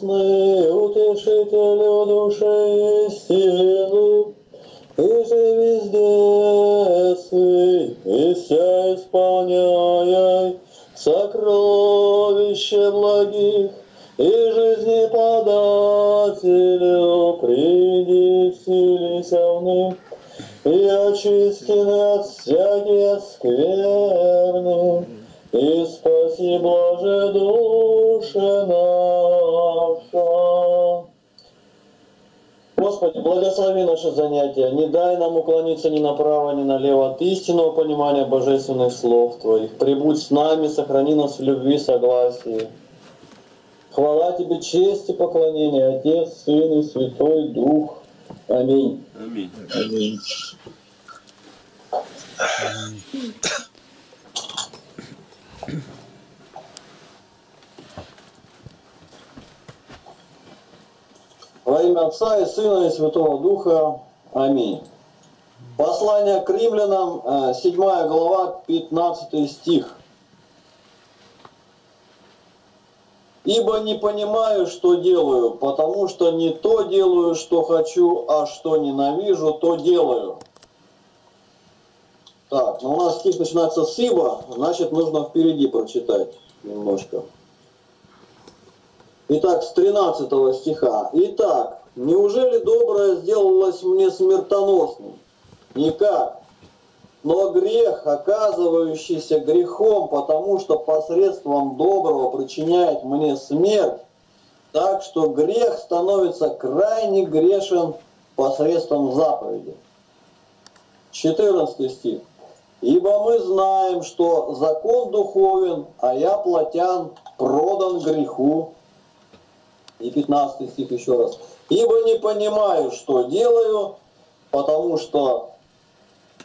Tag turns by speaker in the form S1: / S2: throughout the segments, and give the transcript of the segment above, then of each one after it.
S1: Небесный утешителю души истину, и же везде сы, и вся исполняй сокровище благих, и жизни подателю приди вселися в них, и очистены от всяких скверны, и спаси, блаже душа наша. Господи, благослови наше занятие, не дай нам уклониться ни направо, ни налево от истинного понимания божественных слов Твоих. Прибудь с нами, сохрани нас в любви и согласии. Хвала Тебе, честь и поклонение, Отец, Сын и Святой Дух. Аминь.
S2: Аминь.
S1: Аминь. Во имя Отца и Сына и Святого Духа. Аминь. Послание к римлянам, э, 7 глава, 15 стих. Ибо не понимаю, что делаю, потому что не то делаю, что хочу, а что ненавижу, то делаю. Так, ну у нас стих начинается с ибо, значит нужно впереди прочитать немножко. Итак, с 13 стиха. Итак, неужели доброе сделалось мне смертоносным? Никак. Но грех, оказывающийся грехом, потому что посредством доброго причиняет мне смерть, так что грех становится крайне грешен посредством заповеди. 14 стих. Ибо мы знаем, что закон духовен, а я плотян, продан греху. И 15 стих еще раз. Ибо не понимаю, что делаю, потому что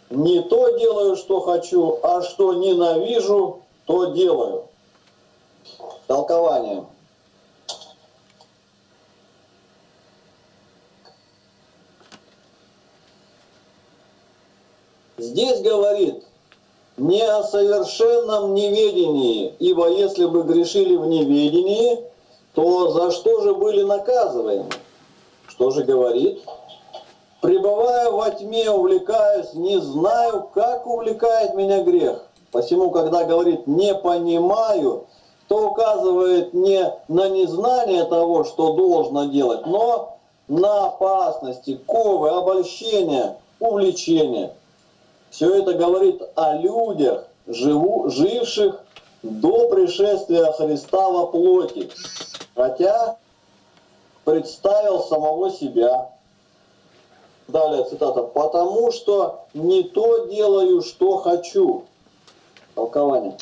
S1: не то делаю, что хочу, а что ненавижу, то делаю. Толкование. Здесь говорит не о совершенном неведении, ибо если бы грешили в неведении, то за что же были наказываемы? Что же говорит? Пребывая во тьме, увлекаюсь, не знаю, как увлекает меня грех. Посему, когда говорит «не понимаю», то указывает не на незнание того, что должно делать, но на опасности, ковы, обольщения, увлечения. Все это говорит о людях, живу, живших до пришествия Христа во плоти, хотя представил самого себя. Далее цитата. «Потому что не то делаю, что хочу». Толкование.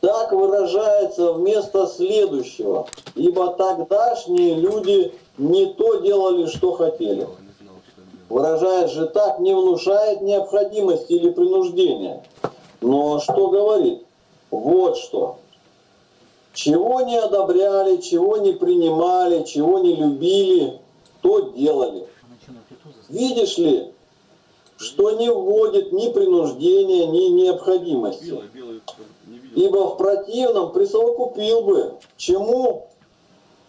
S1: Так выражается вместо следующего. Ибо тогдашние люди не то делали, что хотели. Выражает же так, не внушает необходимости или принуждения. Но что говорит? Вот что. Чего не одобряли, чего не принимали, чего не любили, то делали. Видишь ли, что не вводит ни принуждения, ни необходимости. Ибо в противном присовокупил бы, чему,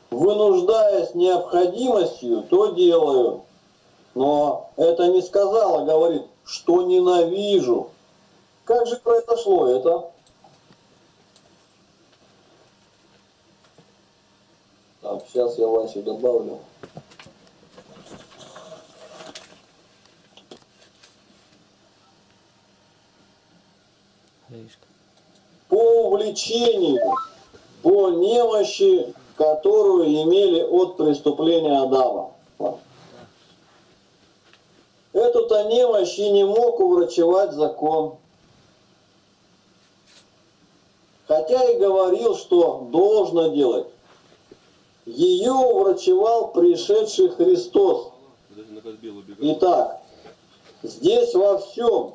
S1: вынуждаясь необходимостью, то делаю. Но это не сказала, говорит, что ненавижу. Как же произошло это? Так, сейчас я Васю добавлю. По увлечению, по немощи, которую имели от преступления Адама. Эту-то немощь и не мог уврачевать закон. Хотя и говорил, что должно делать. Ее уврачевал пришедший Христос. Итак, здесь во всем,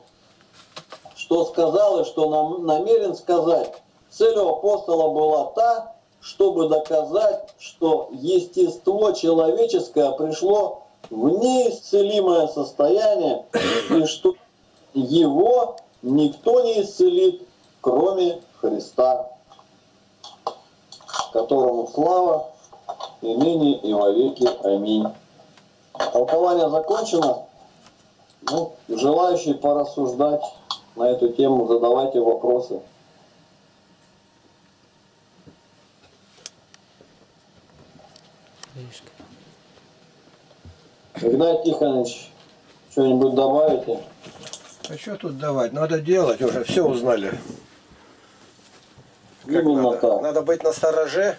S1: что сказал и что нам намерен сказать, целью апостола была та, чтобы доказать, что естество человеческое пришло в неисцелимое состояние, и что его никто не исцелит, кроме Христа, которому слава и ныне, и во веки. Аминь. Толкование закончено. Ну, желающие порассуждать на эту тему, задавайте вопросы. Игнат Тихонович, что-нибудь добавите?
S2: А что тут давать? Надо делать, уже все узнали. Как
S1: Именно
S2: надо.
S1: так.
S2: надо быть на стороже,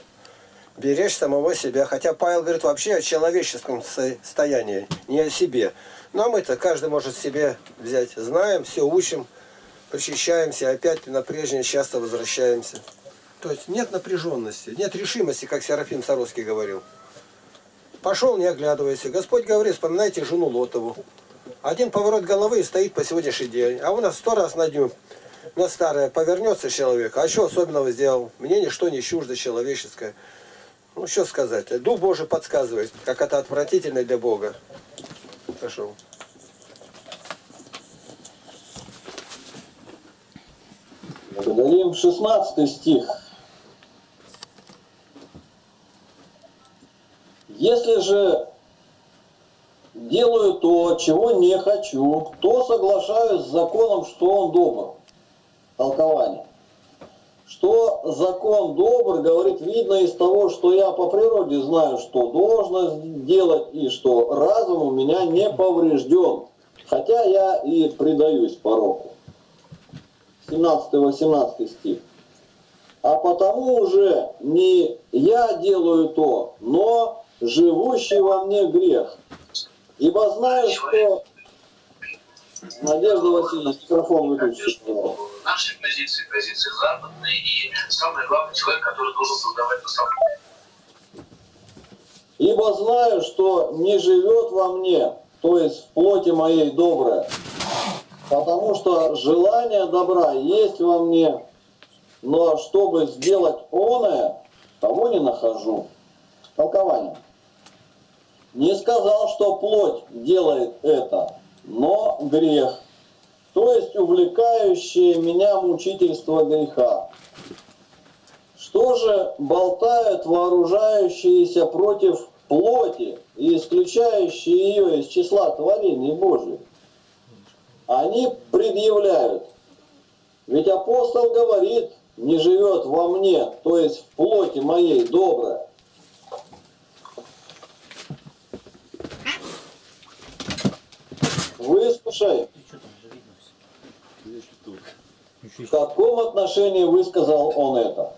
S2: беречь самого себя. Хотя Павел говорит вообще о человеческом состоянии, не о себе. А мы-то каждый может себе взять. Знаем, все учим, причащаемся, опять на прежнее часто возвращаемся. То есть нет напряженности, нет решимости, как Серафим Саровский говорил. Пошел, не оглядывайся. Господь говорит, вспоминайте жену Лотову. Один поворот головы и стоит по сегодняшний день. А у нас сто раз на дню на старое повернется человек. А что особенного сделал? Мне ничто не чуждо человеческое. Ну, что сказать. Дух Божий подсказывает, как это отвратительно для Бога. Пошел.
S1: Благодарим 16 стих. Если же делаю то, чего не хочу, то соглашаюсь с законом, что он добр. Толкование. Что закон добр, говорит, видно из того, что я по природе знаю, что должно делать, и что разум у меня не поврежден, хотя я и предаюсь пороку. 17-18 стих. А потому уже не я делаю то, но живущий во мне грех. Ибо знаю, что... Надежда Васильевна, микрофон выключи. пожалуйста.
S3: Нашей позиции, позиции западной и самое главное человек, который должен создавать на самом
S1: Ибо знаю, что не живет во мне, то есть в плоти моей доброе, потому что желание добра есть во мне, но чтобы сделать оное, того не нахожу. Толкование. Не сказал, что плоть делает это, но грех, то есть увлекающее меня мучительство греха. Что же болтают вооружающиеся против плоти и исключающие ее из числа творений Божьих? Они предъявляют. Ведь апостол говорит, не живет во мне, то есть в плоти моей доброе. Выслушай, в каком отношении высказал он это?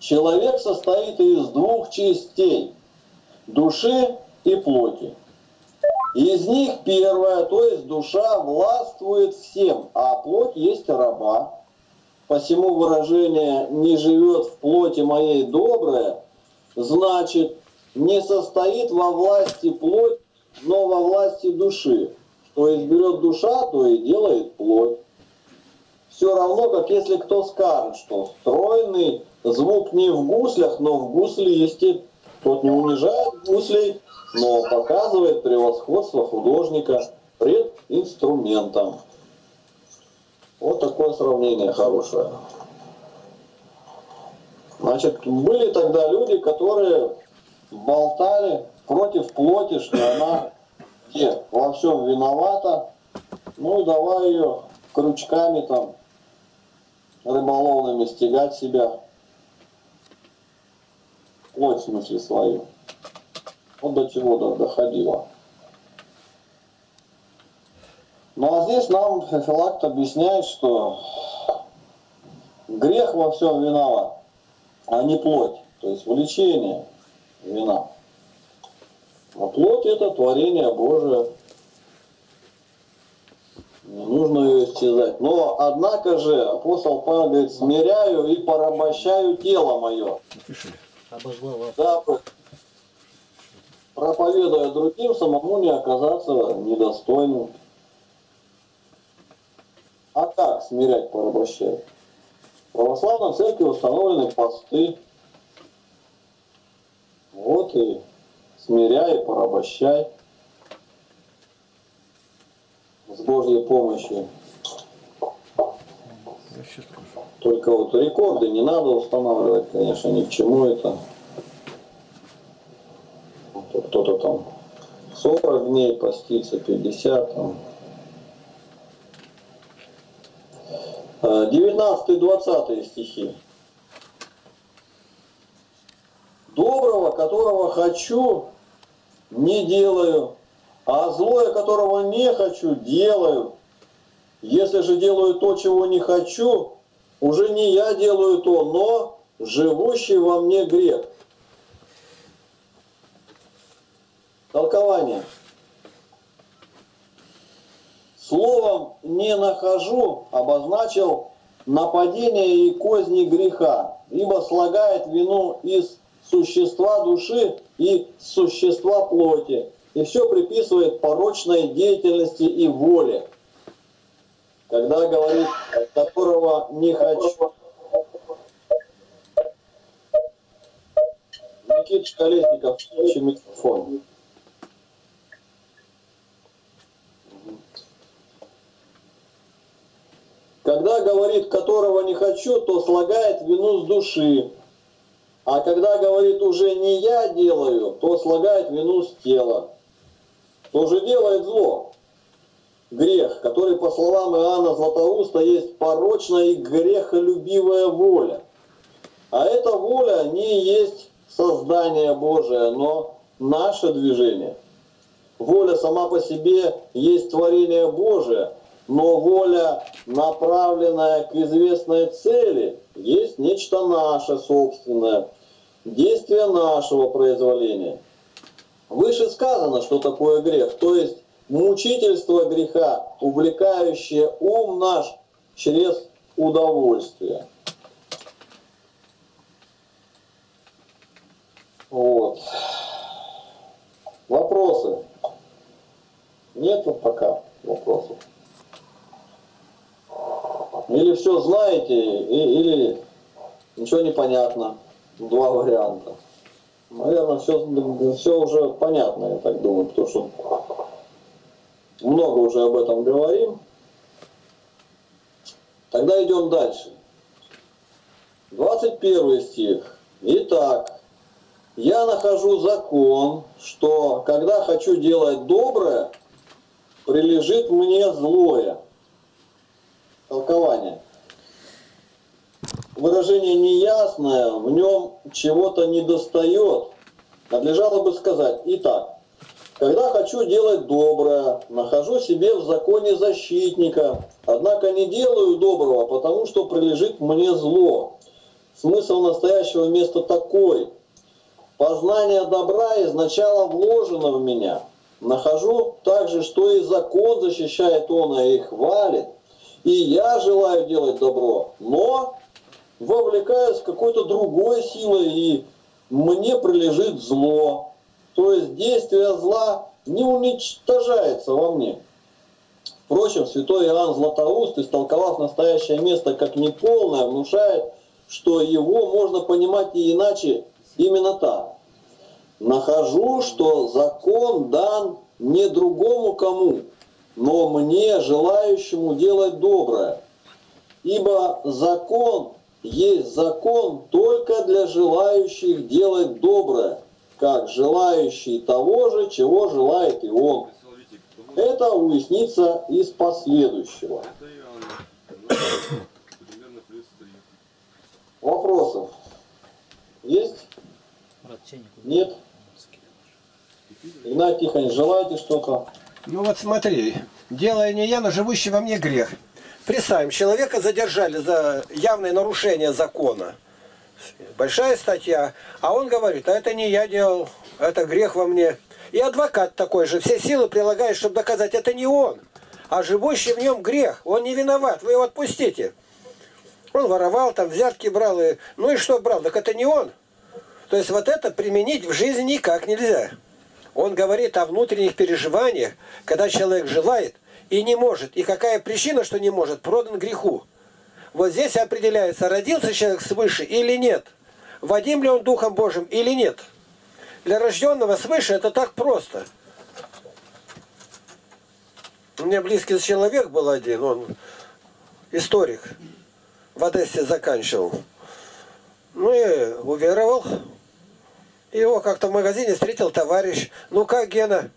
S1: Человек состоит из двух частей – души и плоти. Из них первая, то есть душа, властвует всем, а плоть есть раба. Посему выражение «не живет в плоти моей доброе» значит не состоит во власти плоть, но во власти души. То есть берет душа, то и делает плоть. Все равно, как если кто скажет, что стройный звук не в гуслях, но в гуслисте. Тот не унижает гуслей, но показывает превосходство художника пред инструментом. Вот такое сравнение хорошее. Значит, были тогда люди, которые болтали против плоти, что она где во всем виновата. Ну, давай ее крючками там рыболовными стегать себя. Плоть в смысле свою. Вот до чего до- доходило. Ну а здесь нам Феофилакт объясняет, что грех во всем виноват, а не плоть, то есть влечение вина. А плоть это творение Божие. Не нужно ее истязать. Но, однако же, апостол Павел говорит, смиряю и порабощаю тело мое, дабы, проповедуя другим, самому не оказаться недостойным. А как смирять, порабощать? В православной церкви установлены посты. Вот и смиряй и порабощай с Божьей помощью. Только вот рекорды не надо устанавливать, конечно, ни к чему это. что-то там 40 дней поститься, 50 там. 19-20 стихи. Доброго, которого хочу, не делаю, а злое, которого не хочу, делаю. Если же делаю то, чего не хочу, уже не я делаю то, но живущий во мне грех. Толкование. Словом «не нахожу» обозначил нападение и козни греха, ибо слагает вину из существа души и существа плоти, и все приписывает порочной деятельности и воле. Когда говорит, которого не хочу. Никита Колесников, микрофон. Когда говорит, которого не хочу, то слагает вину с души. А когда говорит, уже не я делаю, то слагает вину с тела. То же делает зло. Грех, который, по словам Иоанна Златоуста, есть порочная и грехолюбивая воля. А эта воля не есть создание Божие, но наше движение. Воля сама по себе есть творение Божие – но воля, направленная к известной цели, есть нечто наше собственное, действие нашего произволения. Выше сказано, что такое грех, то есть мучительство греха, увлекающее ум наш через удовольствие. Вот. Вопросы? Нету пока вопросов. Или все знаете, или ничего не понятно. Два варианта. Наверное, все, все уже понятно, я так думаю, потому что много уже об этом говорим. Тогда идем дальше. 21 стих. Итак, я нахожу закон, что когда хочу делать доброе, прилежит мне злое толкование. Выражение неясное, в нем чего-то недостает. Надлежало бы сказать, итак, когда хочу делать доброе, нахожу себе в законе защитника, однако не делаю доброго, потому что прилежит мне зло. Смысл настоящего места такой. Познание добра изначало вложено в меня. Нахожу также, что и закон защищает он, и хвалит – и я желаю делать добро, но вовлекаюсь в какой-то другой силой, и мне прилежит зло. То есть действие зла не уничтожается во мне. Впрочем, святой Иоанн Златоуст, истолковав настоящее место как неполное, внушает, что его можно понимать и иначе именно так. Нахожу, что закон дан не другому кому, но мне, желающему делать доброе. Ибо закон есть закон только для желающих делать доброе, как желающий того же, чего желает и он. Это уяснится из последующего. Вопросов есть? Нет? Игнатий Тихонович, желаете что-то?
S2: Ну вот смотри, делая не я, но живущий во мне грех. Представим, человека задержали за явное нарушение закона. Большая статья. А он говорит, а это не я делал, это грех во мне. И адвокат такой же, все силы прилагает, чтобы доказать, это не он, а живущий в нем грех. Он не виноват, вы его отпустите. Он воровал, там взятки брал. И... Ну и что брал? Так это не он. То есть вот это применить в жизни никак нельзя. Он говорит о внутренних переживаниях, когда человек желает и не может. И какая причина, что не может? Продан греху. Вот здесь определяется, родился человек свыше или нет. Вадим ли он Духом Божьим или нет. Для рожденного свыше это так просто. У меня близкий человек был один, он историк, в Одессе заканчивал. Ну и уверовал, Его как-то в магазине встретил товарищ. Ну как, Гена?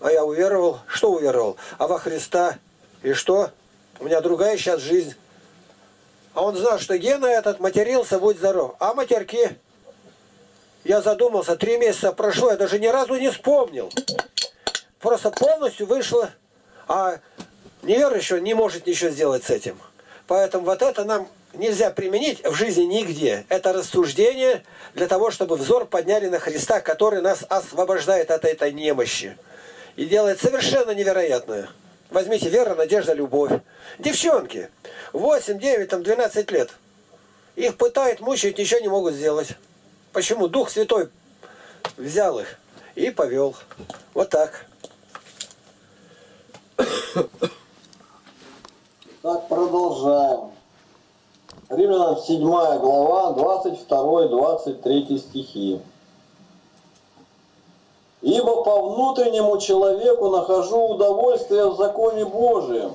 S2: А я уверовал. Что уверовал? А во Христа. И что? У меня другая сейчас жизнь. А он знал, что Гена этот матерился, будь здоров. А матерки? Я задумался, три месяца прошло, я даже ни разу не вспомнил. Просто полностью вышло. А неверующий не может ничего сделать с этим. Поэтому вот это нам нельзя применить в жизни нигде. Это рассуждение для того, чтобы взор подняли на Христа, который нас освобождает от этой немощи. И делает совершенно невероятное. Возьмите вера, надежда, любовь. Девчонки, 8, 9, там 12 лет. Их пытают, мучают, ничего не могут сделать. Почему? Дух Святой взял их и повел. Вот так.
S1: Так, продолжаем. Римлянам 7 глава, 22-23 стихи. Ибо по внутреннему человеку нахожу удовольствие в законе Божием,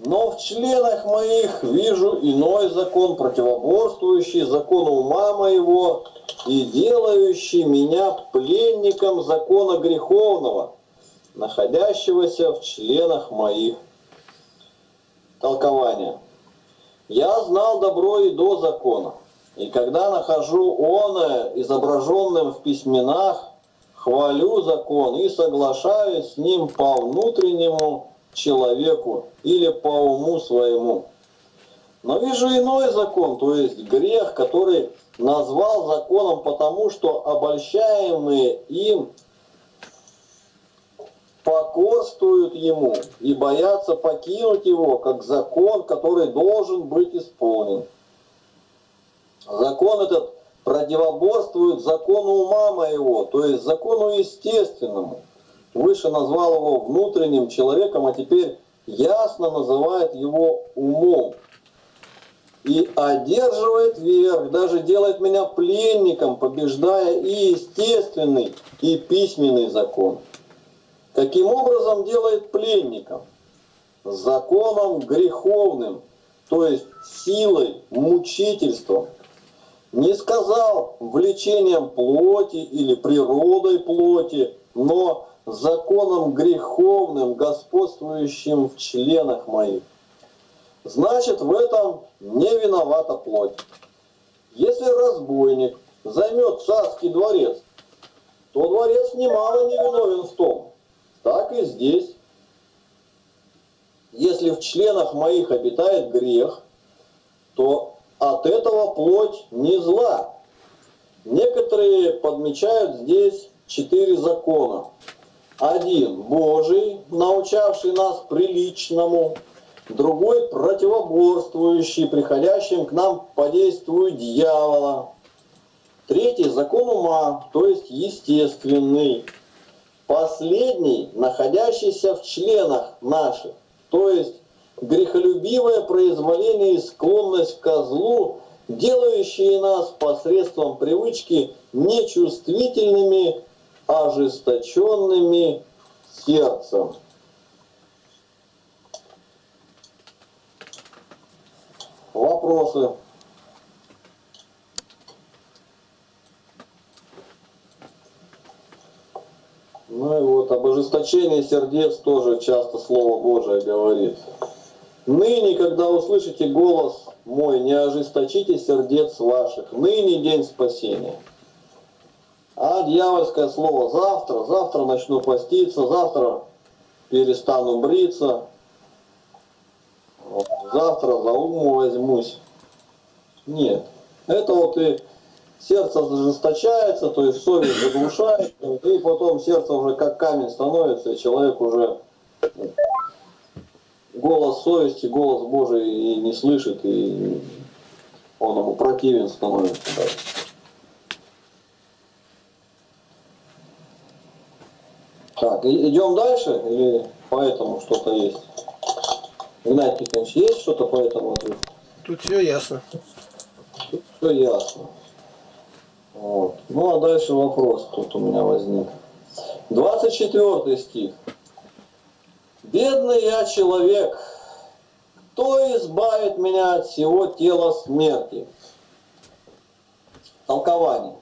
S1: но в членах моих вижу иной закон, противоборствующий закону ума моего и делающий меня пленником закона греховного, находящегося в членах моих. Толкование. Я знал добро и до закона, и когда нахожу оное, изображенным в письменах, хвалю закон и соглашаюсь с ним по внутреннему человеку или по уму своему. Но вижу иной закон, то есть грех, который назвал законом потому, что обольщаемые им покорствуют ему и боятся покинуть его, как закон, который должен быть исполнен. Закон этот противоборствует закону ума моего, то есть закону естественному. Выше назвал его внутренним человеком, а теперь ясно называет его умом. И одерживает верх, даже делает меня пленником, побеждая и естественный, и письменный закон. Каким образом делает пленником? Законом греховным, то есть силой, мучительством, не сказал влечением плоти или природой плоти, но законом греховным, господствующим в членах моих. Значит, в этом не виновата плоть. Если разбойник займет царский дворец, то дворец немало не виновен в том. Так и здесь. Если в членах моих обитает грех, то от этого плоть не зла. Некоторые подмечают здесь четыре закона. Один Божий, научавший нас приличному, другой противоборствующий, приходящим к нам по действию дьявола. Третий закон ума, то есть естественный. Последний, находящийся в членах наших, то есть грехолюбивое произволение и склонность к злу, делающие нас посредством привычки нечувствительными, ожесточенными сердцем. Вопросы? Ну и вот об ожесточении сердец тоже часто Слово Божие говорит. Ныне, когда услышите голос мой, не ожесточите сердец ваших. Ныне день спасения. А дьявольское слово завтра, завтра начну поститься, завтра перестану бриться, завтра за ум возьмусь. Нет. Это вот и сердце зажесточается, то есть совесть заглушает, и потом сердце уже как камень становится, и человек уже голос совести, голос Божий и не слышит, и он ему противен становится. Да. Так, идем дальше или поэтому что-то есть? Игнатий Николаевич, есть что-то по этому ответу?
S2: Тут все ясно.
S1: Тут все ясно. Вот. Ну а дальше вопрос тут у меня возник. 24 стих. Бедный я человек, кто избавит меня от всего тела смерти? Толкование.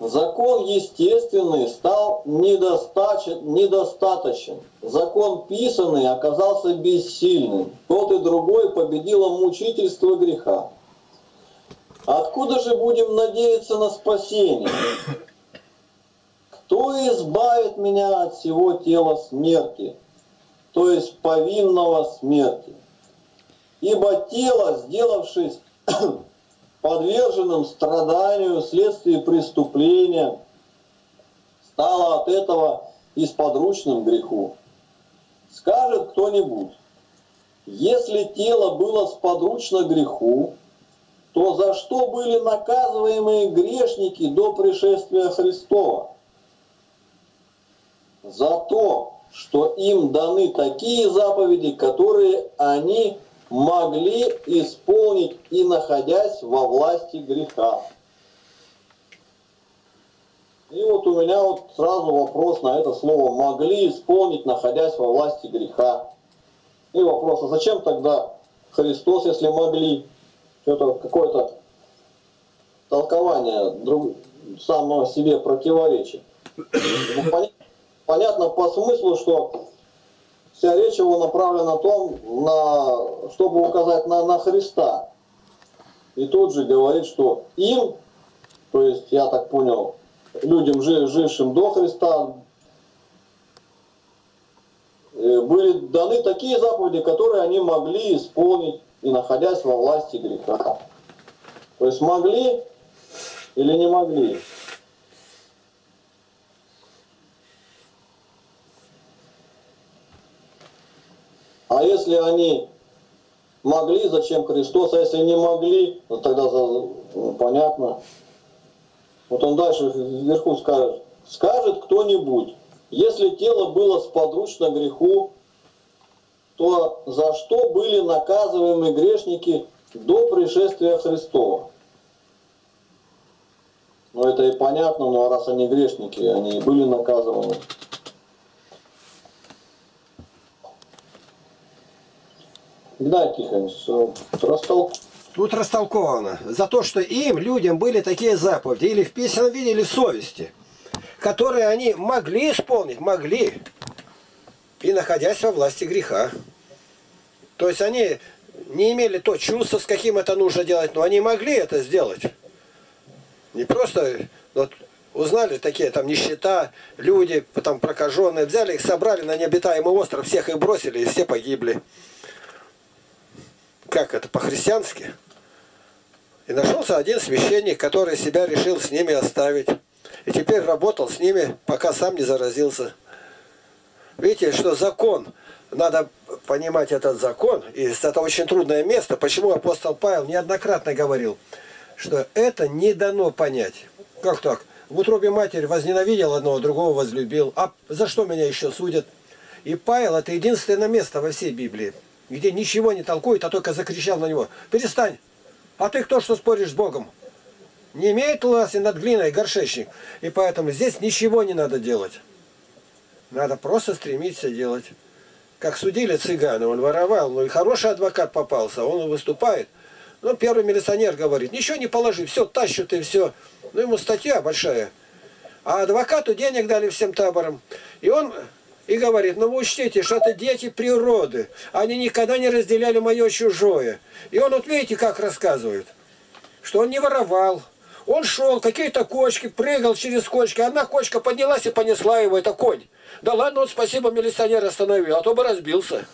S1: Закон естественный стал недостаточен, недостаточен. Закон писанный оказался бессильным. Тот и другой победило мучительство греха. Откуда же будем надеяться на спасение? Кто избавит меня от всего тела смерти, то есть повинного смерти? Ибо тело, сделавшись подверженным страданию вследствие преступления, стало от этого исподручным греху. Скажет кто-нибудь, если тело было сподручно греху, то за что были наказываемые грешники до пришествия Христова? За то, что им даны такие заповеди, которые они могли исполнить и находясь во власти греха. И вот у меня вот сразу вопрос на это слово «могли исполнить, находясь во власти греха». И вопрос, а зачем тогда Христос, если могли? Это какое-то толкование друг, самого себе противоречит. Ну, понятно по смыслу, что вся речь его направлена на том, на, чтобы указать на, на Христа. И тут же говорит, что им, то есть, я так понял, людям, жившим до Христа, э, были даны такие заповеди, которые они могли исполнить и находясь во власти греха. То есть могли или не могли. А если они могли, зачем Христос? А если не могли, то тогда ну, понятно. Вот он дальше вверху скажет. Скажет кто-нибудь, если тело было сподручно греху, то за что были наказываемы грешники до пришествия Христова? Ну это и понятно, но раз они грешники, они и были наказаны.
S2: Игнат Тихонович, растол... Тут растолковано. За то, что им, людям, были такие заповеди, или в письменном виде, или в совести, которые они могли исполнить, могли, и находясь во власти греха. То есть они не имели то чувство, с каким это нужно делать, но они могли это сделать. Не просто вот, узнали такие там нищета, люди потом прокаженные, взяли их, собрали на необитаемый остров, всех их бросили, и все погибли как это по-христиански. И нашелся один священник, который себя решил с ними оставить. И теперь работал с ними, пока сам не заразился. Видите, что закон, надо понимать этот закон, и это очень трудное место. Почему апостол Павел неоднократно говорил, что это не дано понять. Как так? В утробе матери возненавидел одного, другого возлюбил. А за что меня еще судят? И Павел это единственное место во всей Библии, где ничего не толкует, а только закричал на него. Перестань! А ты кто, что споришь с Богом? Не имеет власти над глиной горшечник. И поэтому здесь ничего не надо делать. Надо просто стремиться делать. Как судили цыгана, он воровал, ну и хороший адвокат попался, он выступает. Ну, первый милиционер говорит, ничего не положи, все тащут и все. Ну, ему статья большая. А адвокату денег дали всем таборам. И он и говорит, ну вы учтите, что это дети природы. Они никогда не разделяли мое чужое. И он вот видите, как рассказывает. Что он не воровал. Он шел, какие-то кочки, прыгал через кочки. Одна кочка поднялась и понесла его, это конь. Да ладно, вот спасибо, милиционер остановил, а то бы разбился.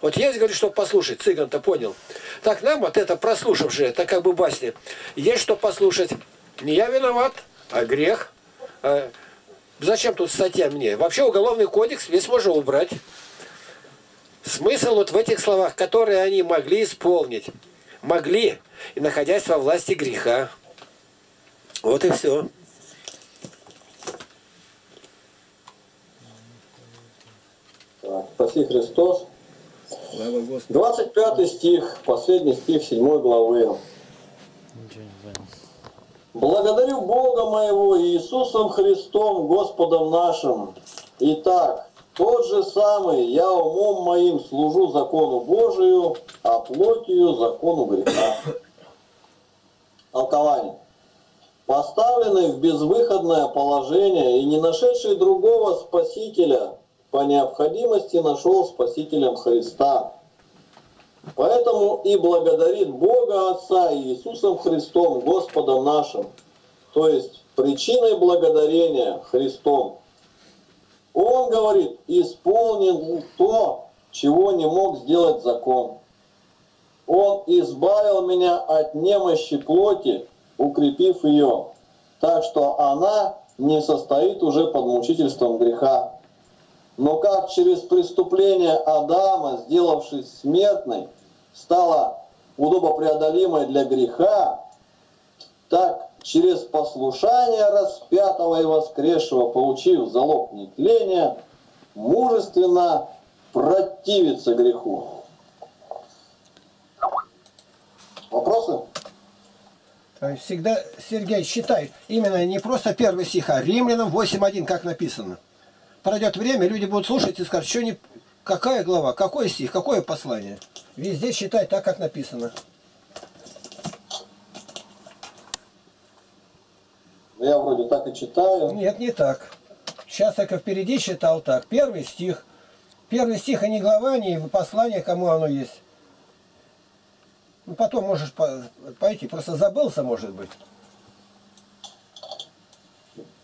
S2: Вот есть, говорит, что послушать, цыган-то понял. Так нам вот это прослушавшие, это как бы басни, есть что послушать. Не я виноват, а грех. А Зачем тут статья мне? Вообще уголовный кодекс весь можно убрать. Смысл вот в этих словах, которые они могли исполнить. Могли, находясь во власти греха. Вот и все.
S1: Спаси Христос. 25 стих, последний стих 7 главы. Благодарю Бога моего Иисусом Христом, Господом нашим. Итак, тот же самый я умом моим служу закону Божию, а плотью закону греха. Толкование. поставленный в безвыходное положение и не нашедший другого спасителя, по необходимости нашел спасителем Христа. Поэтому и благодарит Бога Отца и Иисусом Христом, Господом нашим, то есть причиной благодарения Христом. Он говорит, исполнил то, чего не мог сделать закон. Он избавил меня от немощи плоти, укрепив ее, так что она не состоит уже под мучительством греха. Но как через преступление Адама, сделавшись смертной, стала удобопреодолимой для греха, так через послушание распятого и воскресшего, получив залог нетления, мужественно противиться греху. Вопросы?
S2: Всегда, Сергей, считай, именно не просто первый стих, а Римлянам 8.1, как написано. Пройдет время, люди будут слушать и скажут, что не, какая глава, какой стих, какое послание. Везде считай так, как написано.
S1: Я вроде так и читаю.
S2: Нет, не так. Сейчас только впереди считал так. Первый стих. Первый стих, а не глава, не послание, кому оно есть. Ну, потом можешь пойти. Просто забылся, может быть.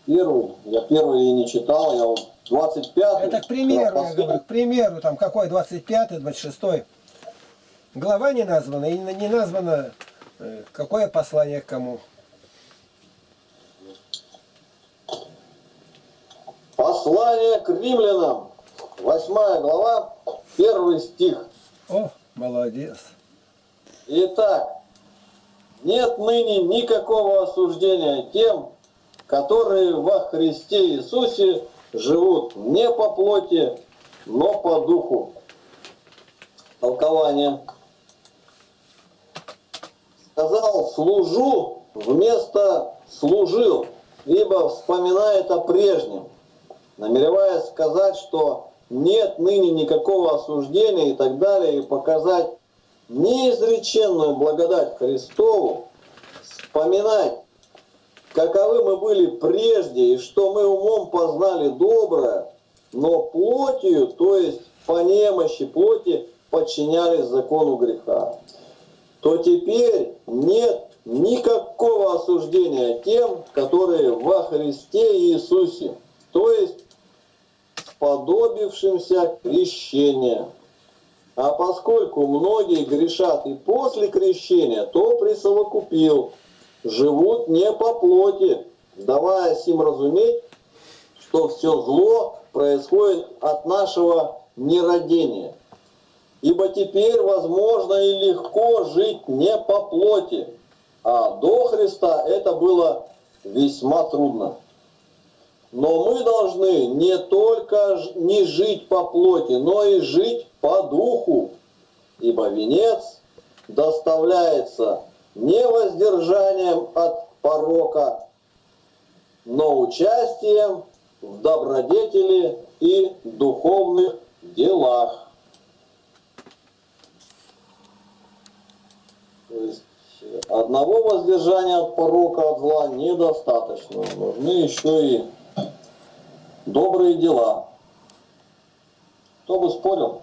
S1: Первый. Я первый и не читал. Я вот 25
S2: Это к примеру, я говорю. К примеру, там какой 25 26 Глава не названа. И не названо, э, какое послание к кому.
S1: Послание к римлянам, восьмая глава, первый стих.
S2: О, молодец.
S1: Итак, нет ныне никакого осуждения тем, которые во Христе Иисусе живут не по плоти, но по духу. Толкование. Сказал, служу вместо служил, ибо вспоминает о прежнем намереваясь сказать, что нет ныне никакого осуждения и так далее, и показать неизреченную благодать Христову, вспоминать, каковы мы были прежде, и что мы умом познали доброе, но плотью, то есть по немощи плоти, подчинялись закону греха, то теперь нет никакого осуждения тем, которые во Христе Иисусе, то есть сподобившимся крещения. А поскольку многие грешат и после крещения, то присовокупил, живут не по плоти, давая им разуметь, что все зло происходит от нашего нерадения. Ибо теперь возможно и легко жить не по плоти, а до Христа это было весьма трудно. Но мы должны не только не жить по плоти, но и жить по духу, ибо венец доставляется не воздержанием от порока, но участием в добродетели и духовных делах. То есть одного воздержания от порока, от зла недостаточно. Нужны еще и добрые дела. Кто бы спорил?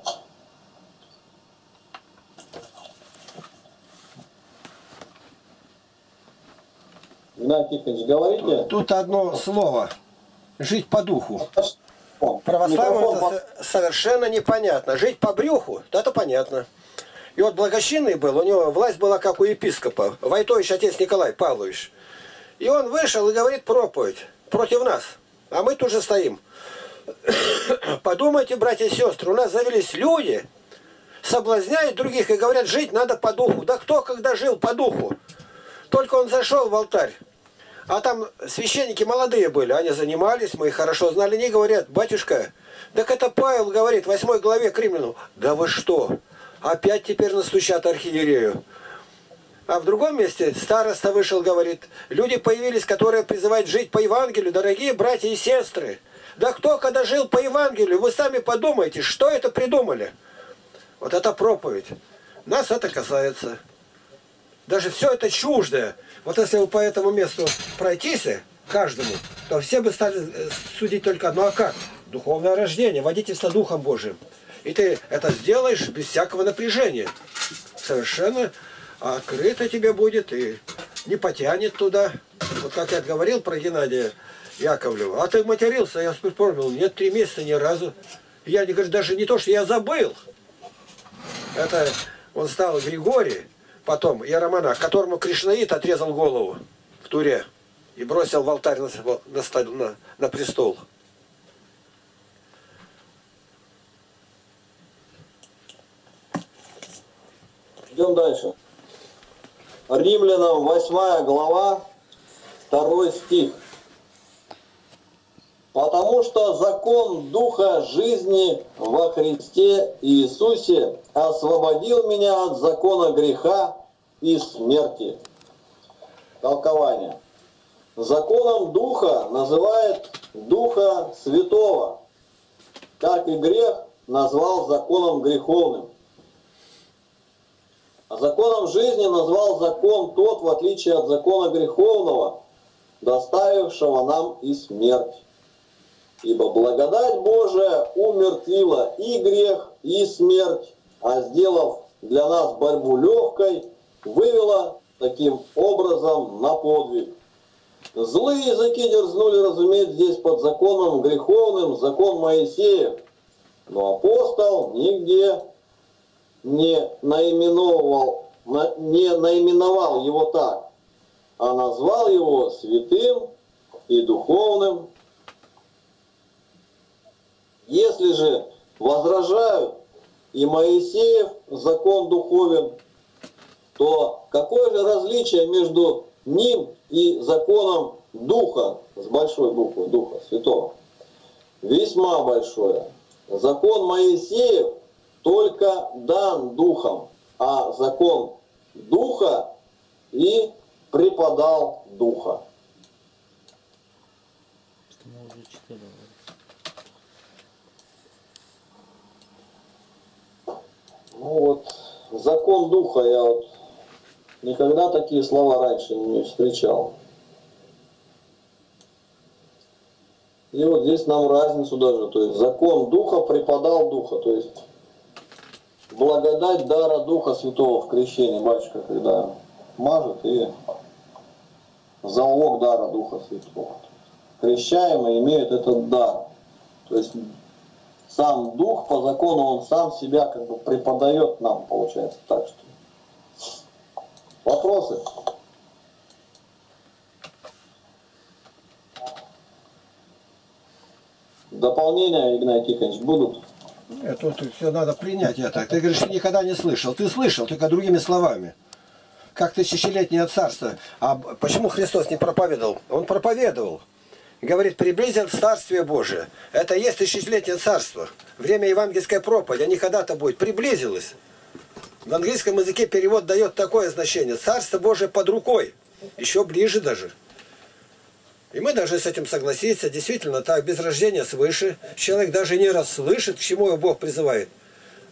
S1: Геннадий Тихонович, говорите?
S2: Тут одно слово. Жить по духу. Православным это совершенно непонятно. Жить по брюху, это понятно. И вот благочинный был, у него власть была как у епископа. Войтович отец Николай Павлович. И он вышел и говорит проповедь против нас. А мы тут же стоим. Подумайте, братья и сестры, у нас завелись люди, соблазняют других и говорят, жить надо по духу. Да кто когда жил по духу? Только он зашел в алтарь. А там священники молодые были, они занимались, мы их хорошо знали, они говорят, батюшка, так это Павел говорит в 8 главе к Римляну, да вы что, опять теперь настучат архиерею. А в другом месте староста вышел, говорит, люди появились, которые призывают жить по Евангелию, дорогие братья и сестры. Да кто, когда жил по Евангелию, вы сами подумайте, что это придумали? Вот это проповедь. Нас это касается. даже все это чуждое. Вот если вы по этому месту пройтись, каждому, то все бы стали э, судить только одно, а как? Духовное рождение, водительство Духом Божиим. И ты это сделаешь без всякого напряжения. Совершенно открыто тебе будет и не потянет туда. Вот как я говорил про Геннадия Яковлева. А ты матерился, я вспомнил, нет, три месяца ни разу. Я не говорю, даже не то, что я забыл. Это он стал Григорий, потом Яромонах, которому Кришнаит отрезал голову в Туре и бросил в алтарь на, на, на, на престол.
S1: Идем дальше. Римлянам 8 глава, 2 стих. Потому что закон Духа жизни во Христе Иисусе освободил меня от закона греха и смерти. Толкование. Законом Духа называет Духа Святого, как и грех назвал законом греховным. А законом жизни назвал закон тот, в отличие от закона греховного, доставившего нам и смерть. Ибо благодать Божия умертвила и грех, и смерть, а сделав для нас борьбу легкой, вывела таким образом на подвиг. Злые языки дерзнули разуметь здесь под законом греховным закон Моисеев, но апостол нигде не наименовал, не наименовал его так, а назвал его святым и духовным. Если же возражают и Моисеев закон духовен, то какое же различие между ним и законом Духа, с большой буквы Духа Святого? Весьма большое. Закон Моисеев только дан духом, а закон духа и преподал духа. Что мы уже читали. Ну вот, закон духа, я вот никогда такие слова раньше не встречал. И вот здесь нам разницу даже, то есть закон духа преподал духа, то есть благодать дара Духа Святого в крещении, батюшка, когда мажет, и залог дара Духа Святого. Крещаемые имеют этот дар. То есть сам Дух по закону, он сам себя как бы преподает нам, получается, так что. Вопросы? Дополнения, Игнатий Тихонович, будут?
S2: Это вот все надо принять это. Ты говоришь, никогда не слышал. Ты слышал, только другими словами. Как тысячелетнее царство. А почему Христос не проповедовал? Он проповедовал. Говорит, приблизил Царствие Божие. Это есть тысячелетнее царство. Время евангельской проповеди, они когда-то будет. Приблизилось. В английском языке перевод дает такое значение. Царство Божие под рукой. Еще ближе даже. И мы должны с этим согласиться. Действительно, так, без рождения свыше, человек даже не расслышит, к чему его Бог призывает.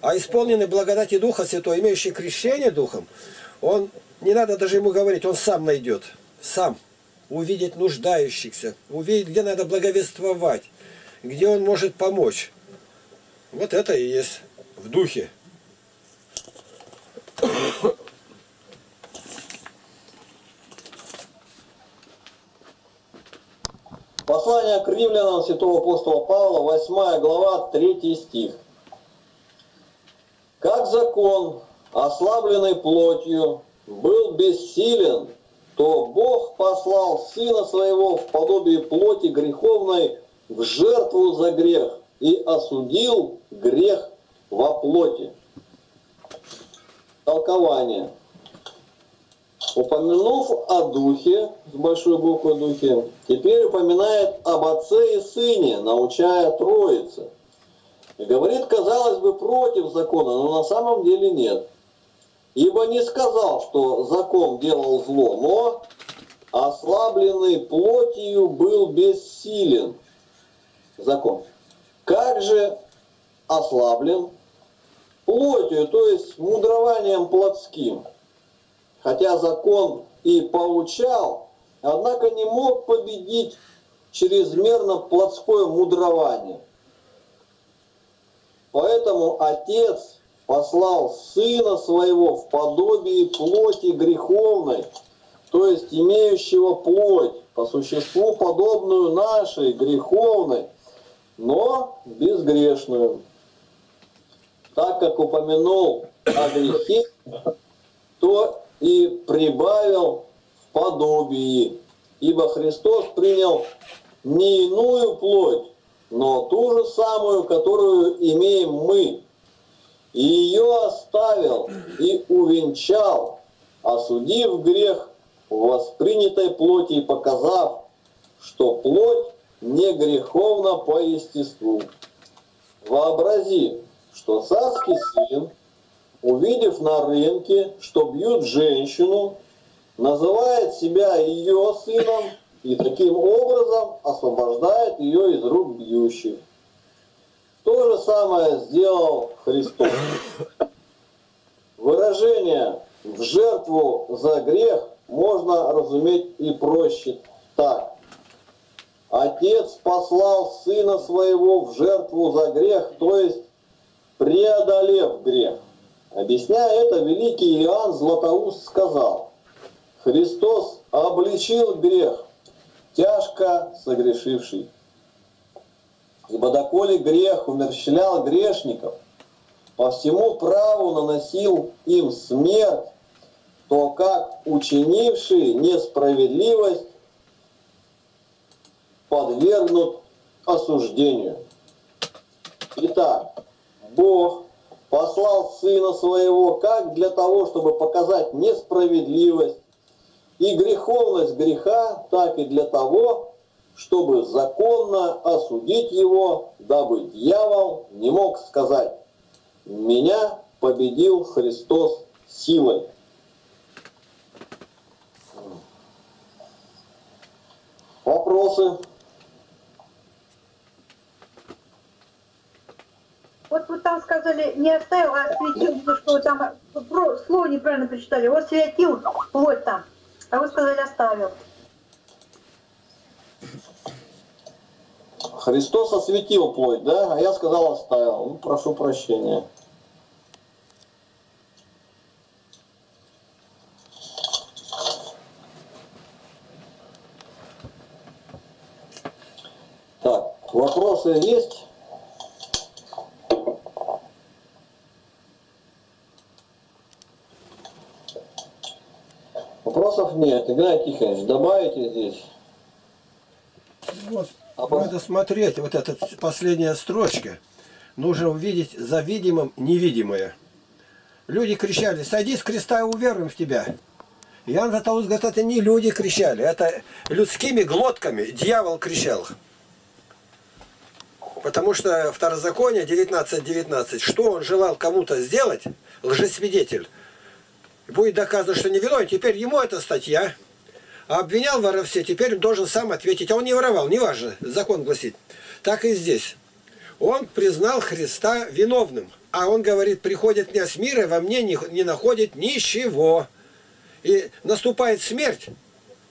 S2: А исполненный благодати Духа Святого, имеющий крещение Духом, он, не надо даже ему говорить, он сам найдет. Сам. Увидеть нуждающихся, увидеть, где надо благовествовать, где он может помочь. Вот это и есть в Духе.
S1: Послание к римлянам святого апостола Павла, 8 глава, 3 стих. Как закон, ослабленный плотью, был бессилен, то Бог послал Сына Своего в подобие плоти греховной в жертву за грех и осудил грех во плоти. Толкование. Упомянув о Духе, с большой буквы Духе, теперь упоминает об Отце и Сыне, научая Троице. Говорит, казалось бы, против закона, но на самом деле нет. Ибо не сказал, что закон делал зло, но ослабленный плотью был бессилен закон. Как же ослаблен? Плотью, то есть мудрованием плотским – хотя закон и поучал, однако не мог победить чрезмерно плотское мудрование. Поэтому Отец послал Сына Своего в подобии плоти греховной, то есть имеющего плоть, по существу подобную нашей греховной, но безгрешную. Так как упомянул о грехе, то и прибавил в подобии, ибо Христос принял не иную плоть, но ту же самую, которую имеем мы, и ее оставил и увенчал, осудив грех в воспринятой плоти и показав, что плоть не греховна по естеству. Вообрази, что царский сын, увидев на рынке, что бьют женщину, называет себя ее сыном и таким образом освобождает ее из рук бьющих. То же самое сделал Христос. Выражение «в жертву за грех» можно разуметь и проще так. Отец послал Сына Своего в жертву за грех, то есть преодолев грех. Объясняя это, великий Иоанн Златоуст сказал, Христос обличил грех, тяжко согрешивший. Ибо грех умерщвлял грешников, по всему праву наносил им смерть, то как учинивший несправедливость подвергнут осуждению. Итак, Бог послал Сына Своего как для того, чтобы показать несправедливость и греховность греха, так и для того, чтобы законно осудить его, дабы дьявол не мог сказать «Меня победил Христос силой». Вопросы?
S4: Вот вы там сказали, не оставил, а осветил, потому что вы там слово неправильно прочитали. Вот светил, вот там. А вы сказали, оставил.
S1: Христос осветил плоть, да? А я сказал оставил. Ну, прошу прощения. Так, вопросы есть? Вопросов нет. Игнатий Тихонович, добавите здесь?
S2: Вот,
S1: А
S2: надо смотреть, вот эта последняя строчка. Нужно увидеть за видимым невидимое. Люди кричали, садись с креста и уверуем в тебя. Иоанн Златоуст говорит, это не люди кричали, это людскими глотками дьявол кричал. Потому что второзаконие 19.19, что он желал кому-то сделать, лжесвидетель, будет доказано, что не виновен, теперь ему эта статья. Обвинял в воровстве, теперь должен сам ответить. А он не воровал, неважно, закон гласит. Так и здесь. Он признал Христа виновным. А он говорит, приходит князь мира, во мне не, не находит ничего. И наступает смерть.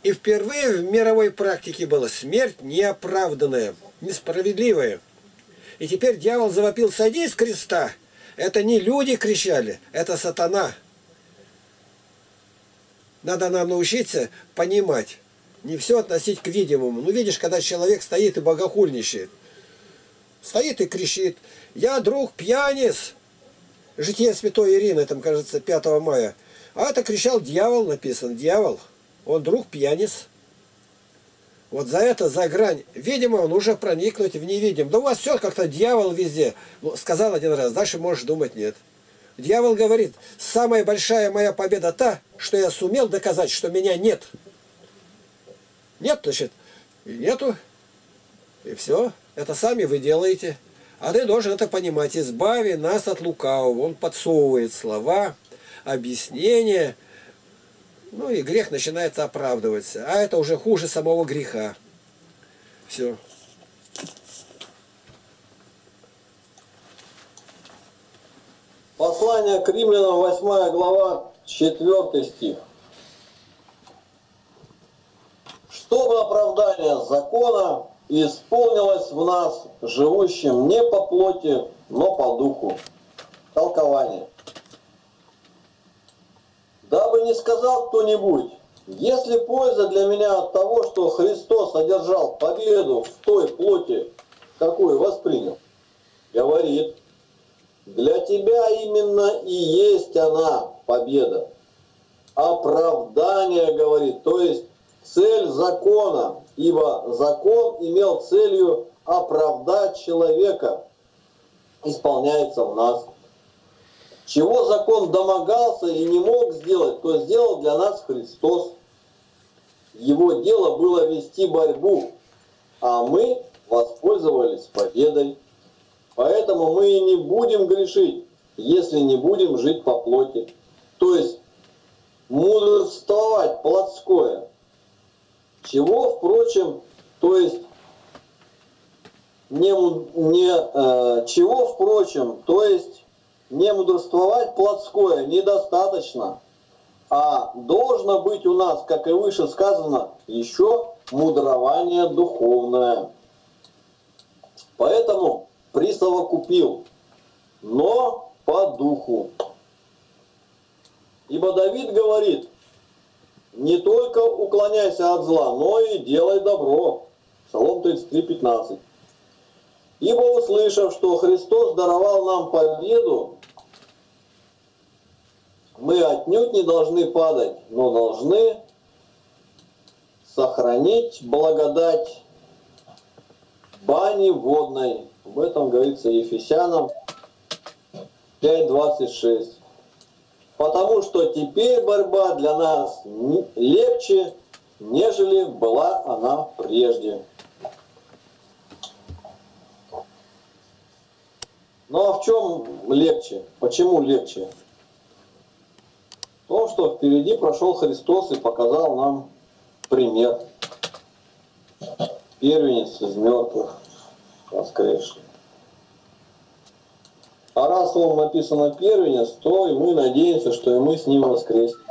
S2: И впервые в мировой практике была смерть неоправданная, несправедливая. И теперь дьявол завопил, садись креста. Это не люди кричали, это сатана. Надо нам научиться понимать. Не все относить к видимому. Ну, видишь, когда человек стоит и богохульничает. Стоит и кричит. Я друг пьяниц. Житие святой Ирины, там, кажется, 5 мая. А это кричал дьявол, написано. Дьявол. Он друг пьяниц. Вот за это, за грань. Видимо, он уже проникнуть в невидим. Да у вас все как-то дьявол везде. Ну, сказал один раз, дальше можешь думать нет. Дьявол говорит, самая большая моя победа та, что я сумел доказать, что меня нет. Нет, значит, нету. И все. Это сами вы делаете. А ты должен это понимать. Избави нас от лукавого. Он подсовывает слова, объяснения. Ну и грех начинает оправдываться. А это уже хуже самого греха. Все.
S1: Послание к римлянам, 8 глава, 4 стих. Чтобы оправдание закона исполнилось в нас, живущим не по плоти, но по духу. Толкование. Дабы не сказал кто-нибудь, если польза для меня от того, что Христос одержал победу в той плоти, какую воспринял, говорит, для тебя именно и есть она, победа. Оправдание, говорит, то есть цель закона, ибо закон имел целью оправдать человека, исполняется в нас. Чего закон домогался и не мог сделать, то сделал для нас Христос. Его дело было вести борьбу, а мы воспользовались победой. Поэтому мы и не будем грешить, если не будем жить по плоти. То есть мудрствовать плотское. Чего, впрочем, то есть не, не э, чего, впрочем, то есть не мудрствовать плотское недостаточно, а должно быть у нас, как и выше сказано, еще мудрование духовное. Поэтому присовокупил, но по духу. Ибо Давид говорит, не только уклоняйся от зла, но и делай добро. Псалом 33, 15. Ибо услышав, что Христос даровал нам победу, мы отнюдь не должны падать, но должны сохранить благодать бани водной. Об этом говорится Ефесянам 5.26. Потому что теперь борьба для нас легче, нежели была она прежде. Ну а в чем легче? Почему легче? В том, что впереди прошел Христос и показал нам пример. Первенец из мертвых воскресший. А раз он написано первенец, то и мы надеемся, что и мы с ним воскреснем.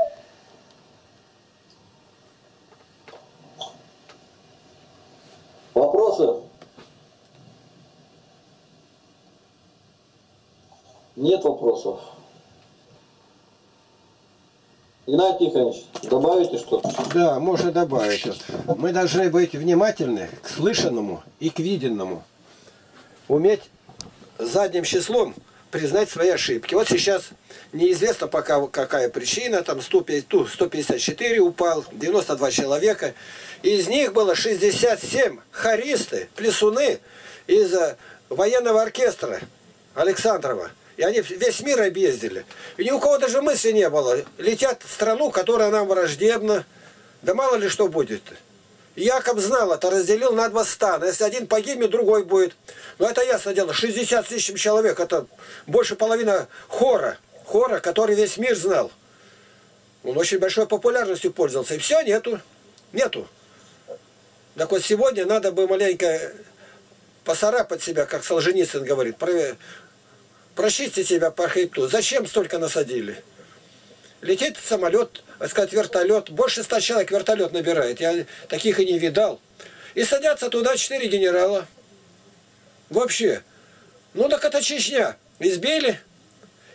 S1: Вопросы? Нет вопросов. Игнатий Тихонович, добавите что-то?
S2: Да, можно добавить. Мы должны быть внимательны к слышанному и к виденному. Уметь задним числом признать свои ошибки. Вот сейчас неизвестно пока какая причина, там 154 упал, 92 человека. Из них было 67 хористы, плясуны из военного оркестра Александрова. И они весь мир объездили. И ни у кого даже мысли не было. Летят в страну, которая нам враждебна. Да мало ли что будет. Якоб знал это, разделил на два стана. Если один погибнет, другой будет. Но это ясно дело. 60 с лишним человек. Это больше половины хора. Хора, который весь мир знал. Он очень большой популярностью пользовался. И все, нету. Нету. Так вот сегодня надо бы маленько посарапать себя, как Солженицын говорит. Прочисти себя по хребту. Зачем столько насадили? Летит самолет, сказать, вертолет. Больше ста человек вертолет набирает. Я таких и не видал. И садятся туда четыре генерала. Вообще. Ну так это Чечня. Избили.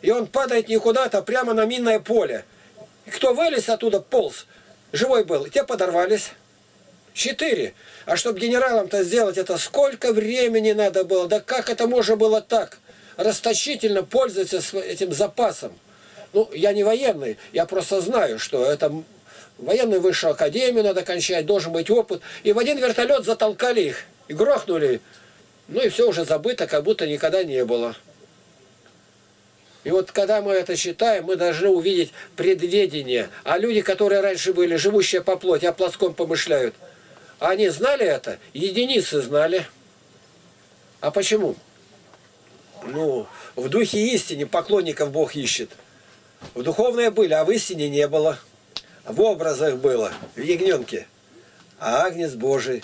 S2: И он падает не куда-то, а прямо на минное поле. И кто вылез оттуда, полз, живой был. И те подорвались. Четыре. А чтобы генералам-то сделать это, сколько времени надо было? Да как это можно было так? расточительно пользуется этим запасом. Ну, я не военный, я просто знаю, что это военную высшую академию надо кончать, должен быть опыт. И в один вертолет затолкали их и грохнули. Ну и все уже забыто, как будто никогда не было. И вот когда мы это считаем, мы должны увидеть предведение. А люди, которые раньше были живущие по плоти, о плоском помышляют, они знали это? Единицы знали. А почему? Ну, в духе истине поклонников Бог ищет. В духовное были, а в истине не было. В образах было, в ягненке. А агнец Божий.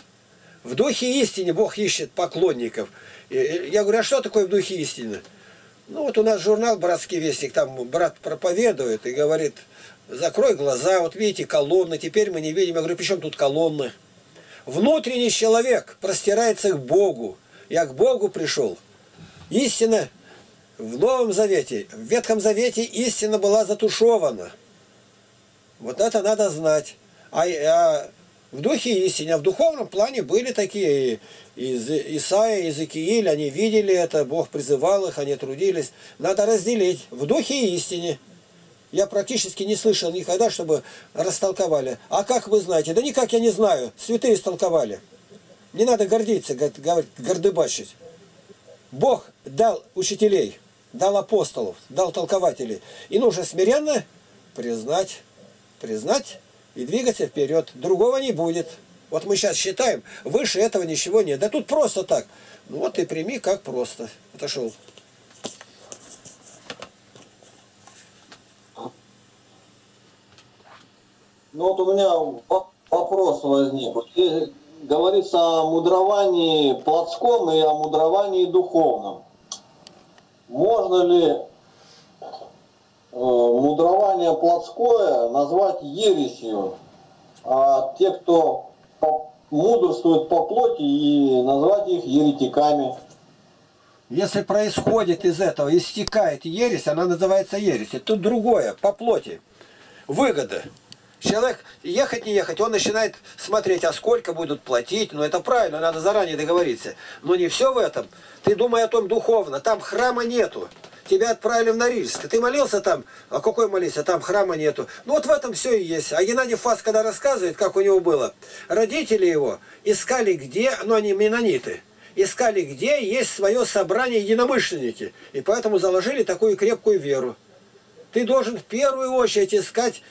S2: В духе истине Бог ищет поклонников. Я говорю, а что такое в духе истины? Ну вот у нас журнал «Братский вестник», там брат проповедует и говорит, закрой глаза, вот видите колонны, теперь мы не видим. Я говорю, при чем тут колонны? Внутренний человек простирается к Богу. Я к Богу пришел. Истина в Новом Завете, в Ветхом Завете истина была затушевана. Вот это надо знать. А, а в духе истине, а в духовном плане были такие из Исаия, Иезекииль, они видели это, Бог призывал их, они трудились. Надо разделить в духе и истине. Я практически не слышал никогда, чтобы растолковали. А как вы знаете? Да никак я не знаю. Святые истолковали. Не надо гордиться, говорить, гордыбачить. Бог дал учителей, дал апостолов, дал толкователей. И нужно смиренно признать, признать и двигаться вперед. Другого не будет. Вот мы сейчас считаем, выше этого ничего нет. Да тут просто так. Ну вот и прими как просто. Отошел.
S1: Ну вот у меня вопрос возник. Здесь говорится о мудровании плотском и о мудровании духовном. Можно ли э, мудрование плотское назвать ересью, а те, кто мудрствуют по плоти, и назвать их еретиками?
S2: Если происходит из этого, истекает ересь, она называется ересь. Тут другое, по плоти. Выгода. Человек, ехать не ехать, он начинает смотреть, а сколько будут платить. Ну это правильно, надо заранее договориться. Но не все в этом. Ты думай о том духовно. Там храма нету. Тебя отправили в Норильск. Ты молился там? А какой молился? Там храма нету. Ну вот в этом все и есть. А Геннадий Фас, когда рассказывает, как у него было, родители его искали где, ну они менониты, искали где есть свое собрание единомышленники. И поэтому заложили такую крепкую веру. Ты должен в первую очередь искать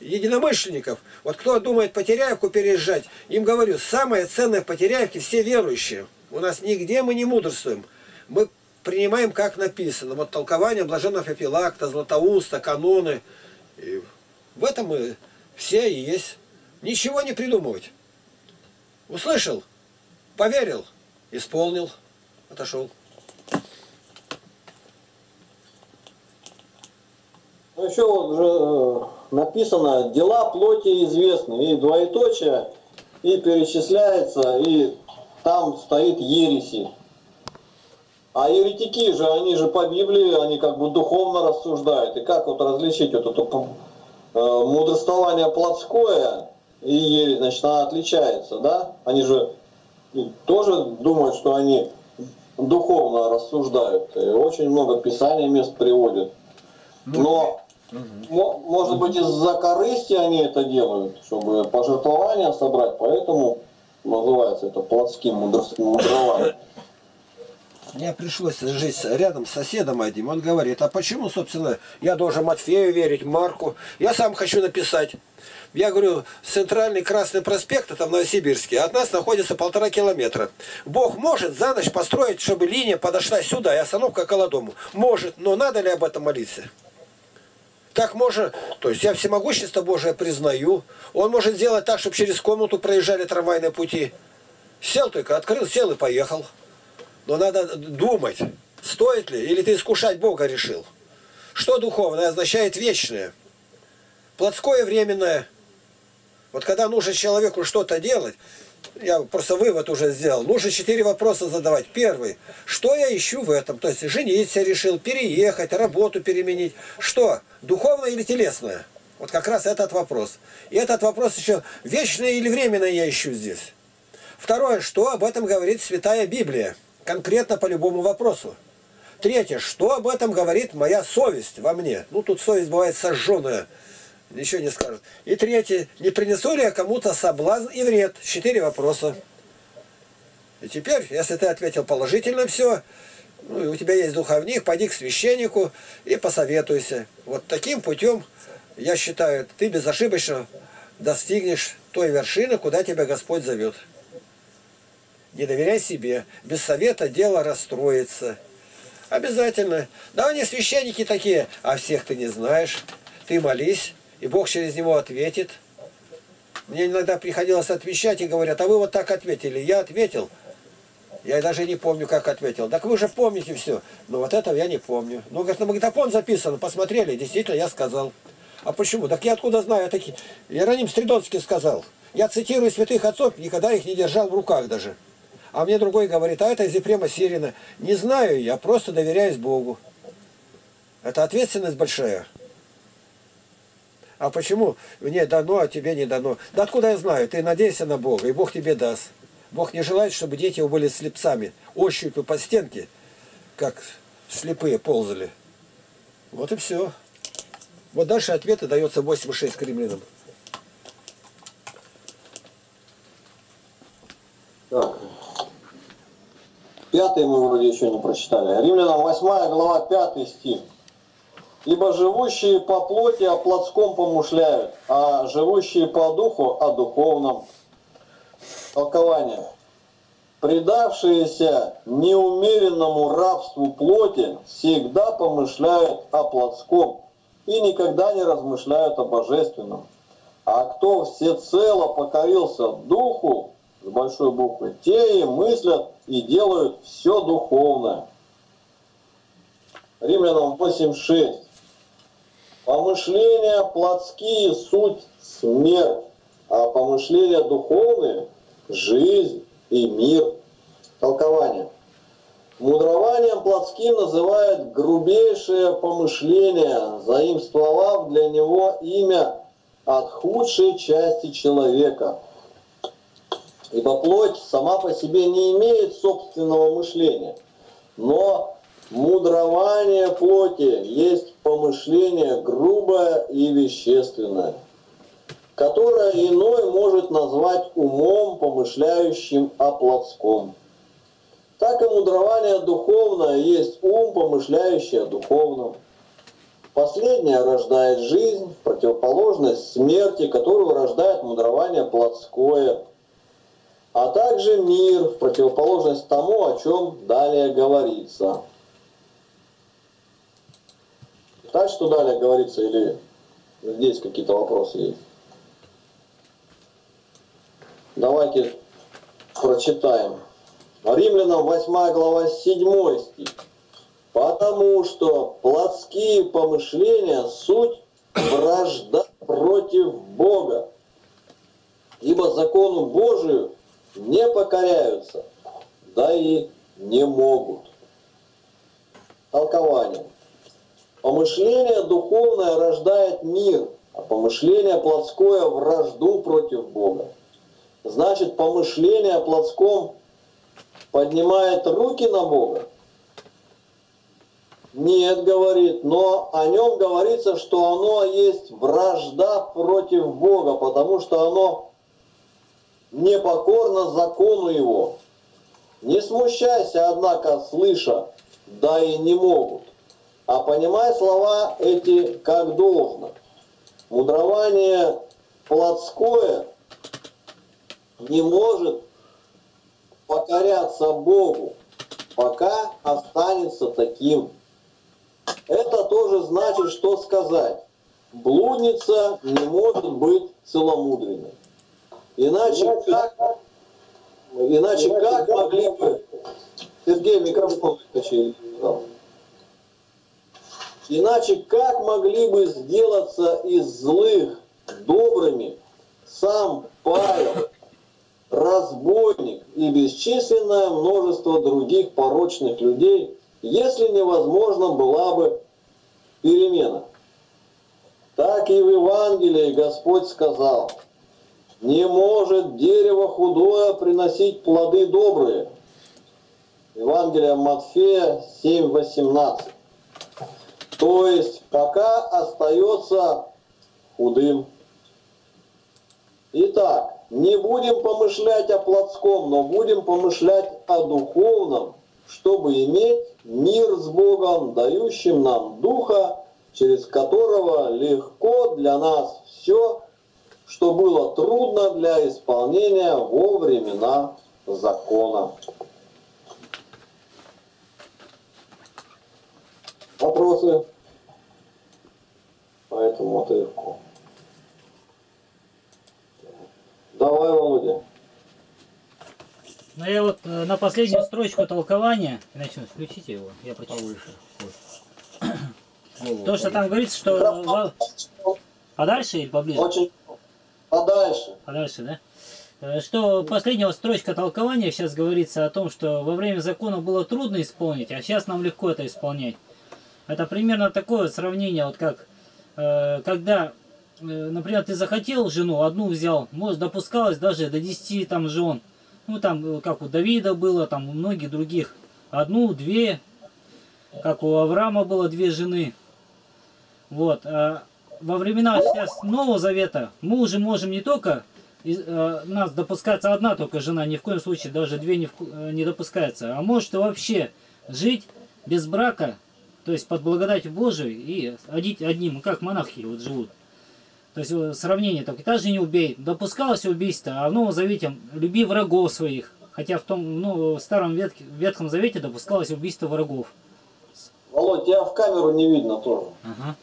S2: единомышленников. Вот кто думает по Теряевку переезжать, им говорю, самое ценное в Потеряевке все верующие. У нас нигде мы не мудрствуем. Мы принимаем, как написано. Вот толкование блаженного Феофилакта, Златоуста, каноны. И в этом мы все и есть. Ничего не придумывать. Услышал, поверил, исполнил, отошел.
S1: Еще вот же написано «дела плоти известны», и двоеточие, и перечисляется, и там стоит ереси. А еретики же, они же по Библии, они как бы духовно рассуждают. И как вот различить вот это э, мудрствование плотское и ересь, значит, она отличается, да? Они же тоже думают, что они духовно рассуждают. И очень много писаний мест приводят. Ну, Но Угу. Может быть, из-за корысти они это делают, чтобы пожертвования собрать, поэтому называется это плотским мудрованием.
S2: Мне пришлось жить рядом с соседом одним. Он говорит, а почему, собственно, я должен Матфею верить, Марку? Я сам хочу написать. Я говорю, центральный Красный проспект, это в Новосибирске, от нас находится полтора километра. Бог может за ночь построить, чтобы линия подошла сюда и остановка к Колодому. Может, но надо ли об этом молиться? Так можно, то есть я всемогущество Божие признаю. Он может сделать так, чтобы через комнату проезжали трамвайные пути. Сел только, открыл, сел и поехал. Но надо думать, стоит ли, или ты искушать Бога решил. Что духовное означает вечное? Плотское временное. Вот когда нужно человеку что-то делать, я просто вывод уже сделал. Нужно четыре вопроса задавать. Первый. Что я ищу в этом? То есть жениться решил, переехать, работу переменить. Что? Духовное или телесное? Вот как раз этот вопрос. И этот вопрос еще вечное или временное я ищу здесь. Второе. Что об этом говорит Святая Библия? Конкретно по любому вопросу. Третье. Что об этом говорит моя совесть во мне? Ну, тут совесть бывает сожженная ничего не скажет. И третье, не принесу ли я кому-то соблазн и вред? Четыре вопроса. И теперь, если ты ответил положительно все, ну, и у тебя есть духовник, пойди к священнику и посоветуйся. Вот таким путем, я считаю, ты безошибочно достигнешь той вершины, куда тебя Господь зовет. Не доверяй себе. Без совета дело расстроится. Обязательно. Да они священники такие, а всех ты не знаешь. Ты молись, и Бог через него ответит. Мне иногда приходилось отвечать и говорят, а вы вот так ответили. Я ответил. Я даже не помню, как ответил. Так вы же помните все. Но вот этого я не помню. Ну, говорит, на магнитофон записано, посмотрели. Действительно, я сказал. А почему? Так я откуда знаю? Я таки... Иероним Стридонский сказал. Я цитирую святых отцов, никогда их не держал в руках даже. А мне другой говорит, а это из Ефрема Сирина. Не знаю, я просто доверяюсь Богу. Это ответственность большая. А почему мне дано, а тебе не дано? Да откуда я знаю? Ты надейся на Бога, и Бог тебе даст. Бог не желает, чтобы дети его были слепцами, ощупью по стенке, как слепые ползали. Вот и все. Вот дальше ответы дается 8,6 к римлянам.
S1: Так. Пятый мы вроде еще не прочитали. Римлянам 8 глава 5 стих. Ибо живущие по плоти о плотском помышляют, а живущие по духу о духовном. Толкование. Предавшиеся неумеренному рабству плоти всегда помышляют о плотском и никогда не размышляют о божественном. А кто всецело покорился духу, с большой буквы, те и мыслят и делают все духовное. Римлянам 8.6. Помышления плотские суть смерть, а помышления духовные – жизнь и мир. Толкование. Мудрованием плотским называют грубейшее помышление, заимствовав для него имя от худшей части человека. Ибо плоть сама по себе не имеет собственного мышления, но мудрование плоти есть помышление грубое и вещественное, которое иной может назвать умом, помышляющим о плотском. Так и мудрование духовное есть ум, помышляющий о духовном. Последнее рождает жизнь, противоположность смерти, которую рождает мудрование плотское, а также мир, в противоположность тому, о чем далее говорится. Так что далее говорится или здесь какие-то вопросы есть? Давайте прочитаем. Римлянам 8 глава 7 стих. Потому что плотские помышления суть вражда против Бога. Ибо закону Божию не покоряются, да и не могут. Толкование. Помышление духовное рождает мир, а помышление плотское вражду против Бога. Значит, помышление о плотском поднимает руки на Бога? Нет, говорит, но о нем говорится, что оно есть вражда против Бога, потому что оно непокорно закону его. Не смущайся, однако, слыша, да и не могут, а понимай слова эти как должно. Мудрование плотское не может покоряться Богу, пока останется таким. Это тоже значит, что сказать. Блудница не может быть целомудренной. Иначе как, иначе как могли бы... Сергей, микрофон. Иначе как могли бы сделаться из злых добрыми сам Павел, разбойник и бесчисленное множество других порочных людей, если невозможно была бы перемена. Так и в Евангелии Господь сказал, не может дерево худое приносить плоды добрые. Евангелие Матфея 7.18. То есть пока остается худым. Итак, не будем помышлять о плотском, но будем помышлять о духовном, чтобы иметь мир с Богом, дающим нам Духа, через которого легко для нас все, что было трудно для исполнения во времена закона. Вопросы по этому отрывку? Давай, Володя.
S5: Ну я вот э, на последнюю строчку толкования, начну, включите его, я прочитаю. То, что там говорится, что... Подальше или поближе?
S1: Очень подальше.
S5: А дальше, да? Э, Что последняя строчка толкования сейчас говорится о том, что во время закона было трудно исполнить, а сейчас нам легко это исполнять. Это примерно такое сравнение, вот как э, когда, например, ты захотел жену, одну взял, может допускалось даже до 10 там жен. Ну там, э, как у Давида было, там у многих других. Одну, две, как у Авраама было две жены. Вот. а во времена сейчас Нового Завета мы уже можем не только э, нас допускается одна только жена, ни в коем случае даже две не, э, не допускается, а может и вообще жить без брака, то есть под благодатью Божией и одеть одним, как монахи вот живут. То есть э, сравнение только, также не убей. Допускалось убийство, а в Новом Завете люби врагов своих. Хотя в том, ну, в Старом Ветке- Ветхом Завете допускалось убийство врагов.
S1: Володь, тебя в камеру не видно тоже.
S5: Ага.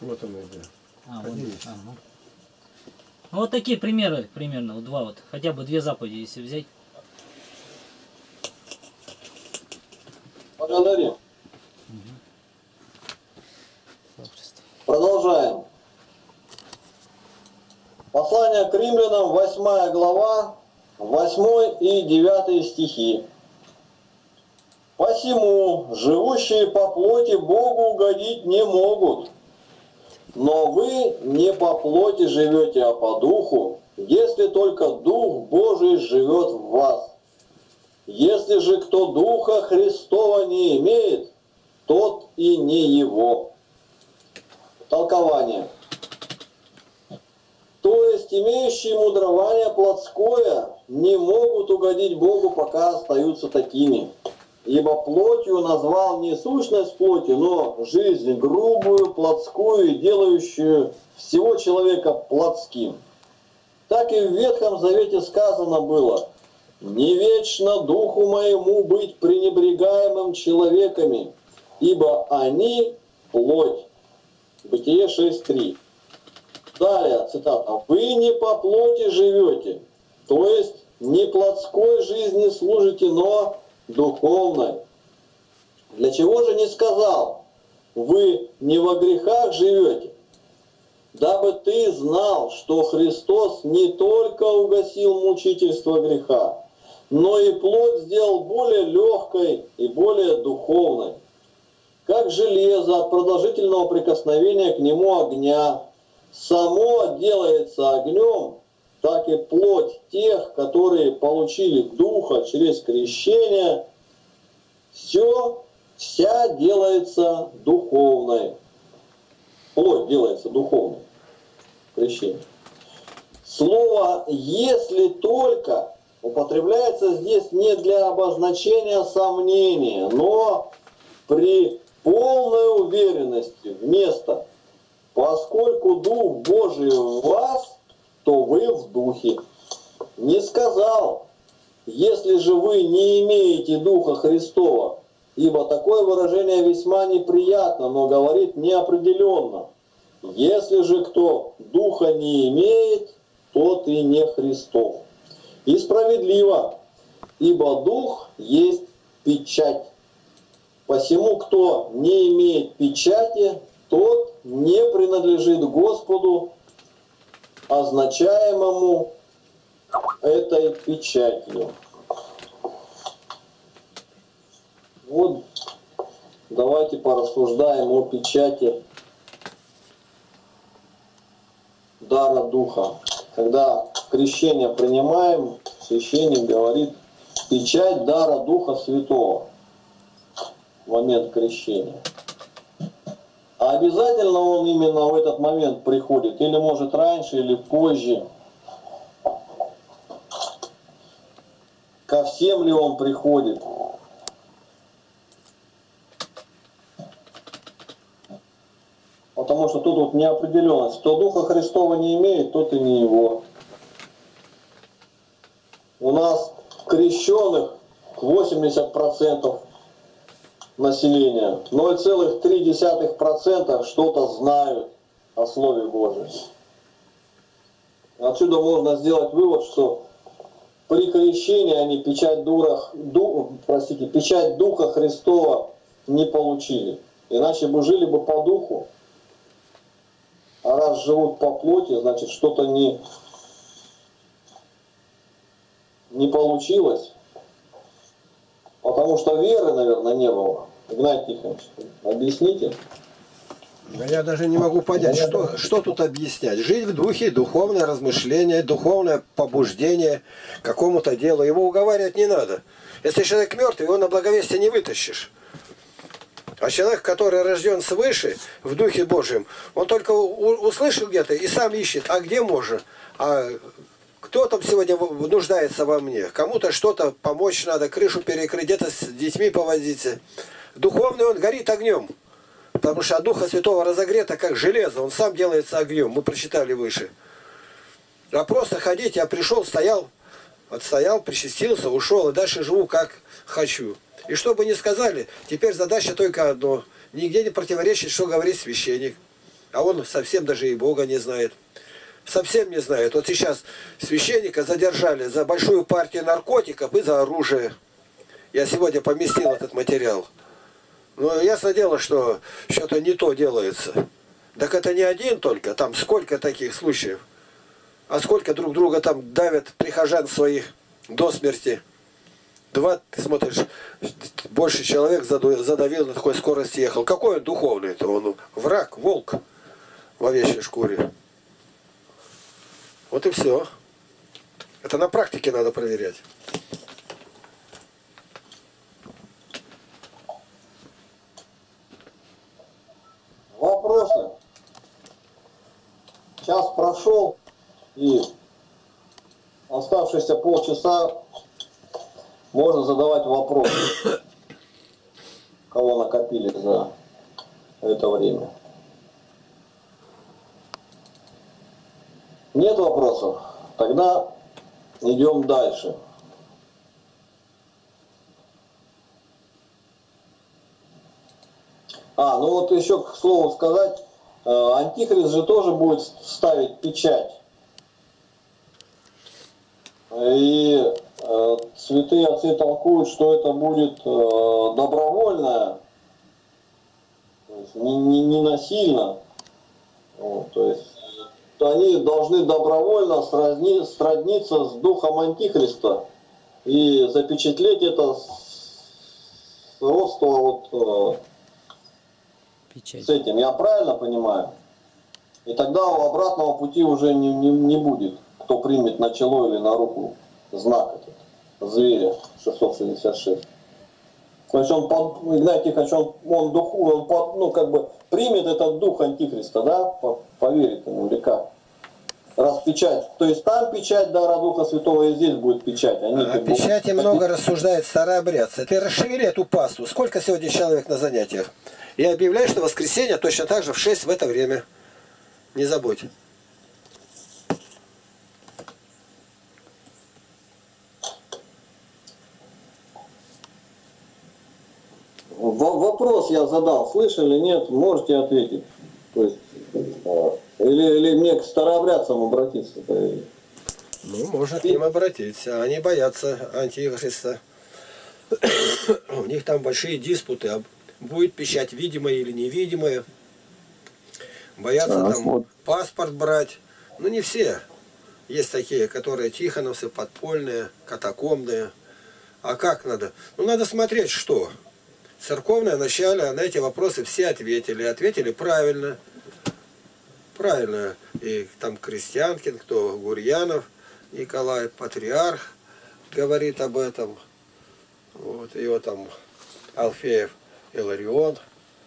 S2: Вот он идет.
S5: А, вот, ага. Ну, вот такие примеры примерно, вот два вот, хотя бы две заповеди, если взять.
S1: Благодарим. Продолжаем. Послание к римлянам, 8 глава, 8 и 9 стихи. Посему живущие по плоти Богу угодить не могут. Но вы не по плоти живете, а по духу, если только Дух Божий живет в вас. Если же кто Духа Христова не имеет, тот и не его. Толкование. То есть имеющие мудрование плотское не могут угодить Богу, пока остаются такими. Ибо плотью назвал не сущность плоти, но жизнь грубую, плотскую делающую всего человека плотским. Так и в Ветхом Завете сказано было, «Не вечно духу моему быть пренебрегаемым человеками, ибо они плоть». Бытие 6.3. Далее, цитата. «Вы не по плоти живете, то есть не плотской жизни служите, но духовной». Для чего же не сказал, вы не во грехах живете, дабы ты знал, что Христос не только угасил мучительство греха, но и плоть сделал более легкой и более духовной. Как железо от продолжительного прикосновения к нему огня само делается огнем, так и плоть тех, которые получили Духа через крещение, все, вся делается духовной. Плоть делается духовной. Крещение. Слово «если только» употребляется здесь не для обозначения сомнения, но при полной уверенности вместо «поскольку Дух Божий в вас, то вы в Духе». Не сказал «если же вы не имеете Духа Христова», ибо такое выражение весьма неприятно, но говорит неопределенно. Если же кто Духа не имеет, тот и не Христов. И справедливо, ибо Дух есть печать. Посему, кто не имеет печати, тот не принадлежит Господу, означаемому этой печатью. Вот давайте порассуждаем о печати дара Духа. Когда крещение принимаем, священник говорит печать дара Духа Святого в момент крещения. А обязательно он именно в этот момент приходит, или может раньше, или позже. Ко всем ли он приходит? Потому что тут вот неопределенность. Кто Духа Христова не имеет, тот и не его. У нас крещенных 80% населения, 0,3% что-то знают о Слове Божьем. Отсюда можно сделать вывод, что при крещении они печать, дура, ду, простите, печать Духа Христова не получили. Иначе бы жили бы по духу. А раз живут по плоти, значит что-то не, не получилось. Потому что веры, наверное, не было. Игнатий Тихонович, объясните.
S2: Да я даже не могу понять, что, что тут объяснять. Жить в духе, духовное размышление, духовное побуждение какому-то делу. Его уговаривать не надо. Если человек мертвый, его на благовестие не вытащишь. А человек, который рожден свыше, в Духе Божьем, он только услышал где-то и сам ищет, а где можно. А кто там сегодня нуждается во мне? Кому-то что-то помочь надо, крышу перекрыть, где-то с детьми повозиться. Духовный он горит огнем. Потому что Духа Святого разогрето, как железо. Он сам делается огнем. Мы прочитали выше. А просто ходить, я пришел, стоял, отстоял, причастился, ушел, и дальше живу как хочу. И что бы ни сказали, теперь задача только одно. Нигде не противоречит, что говорит священник. А он совсем даже и Бога не знает. Совсем не знает. Вот сейчас священника задержали за большую партию наркотиков и за оружие. Я сегодня поместил этот материал. Ну, ясно дело, что что-то не то делается. Так это не один только, там сколько таких случаев. А сколько друг друга там давят прихожан своих до смерти. Два, ты смотришь, больше человек задавил на такой скорости ехал. Какой он духовный-то? Он враг, волк в овечьей шкуре. Вот и все. Это на практике надо проверять.
S1: Вопросы? Час прошел, и оставшиеся полчаса можно задавать вопросы, кого накопили за это время. Нет вопросов? Тогда идем дальше. А, ну вот еще к слову сказать, э, Антихрист же тоже будет ставить печать. И э, святые отцы толкуют, что это будет э, добровольное, не, не, не насильно. Вот, то есть они должны добровольно сразни- сродниться с духом Антихриста и запечатлеть это с вот, э,
S5: Печать.
S1: с этим. Я правильно понимаю? И тогда у обратного пути уже не, не, не будет, кто примет на чело или на руку знак этот, зверя 666. Значит, он, под, Игнатий Тихонович, он, он, духу, он под- ну, как бы примет этот дух Антихриста, да, по- поверит ему или как? Раз печать, то есть там печать дара Духа Святого и здесь будет печать. Они
S2: О
S1: как бы-
S2: печати много рассуждает старообрядцы. Ты расшевели эту пасту. Сколько сегодня человек на занятиях? И объявляю, что воскресенье точно так же в 6 в это время. Не забудь.
S1: Во- Вопрос я задал, слышали, нет, можете ответить. То есть, э, или, или мне к старообрядцам обратиться. то
S2: Ну, можно к ним обратиться. Они боятся антихриста. У них там большие диспуты. а Будет печать видимая или невидимая. Боятся
S1: А,
S2: там
S1: вот.
S2: паспорт брать. Ну, не все. Есть такие, которые тихоновцы, подпольные, катакомные. А как надо? Ну, надо смотреть, что. Церковное начале на эти вопросы все ответили. Ответили правильно. Правильно. И там Крестьянкин, кто Гурьянов, Николай, патриарх, говорит об этом. Вот, его там Алфеев, Иларион.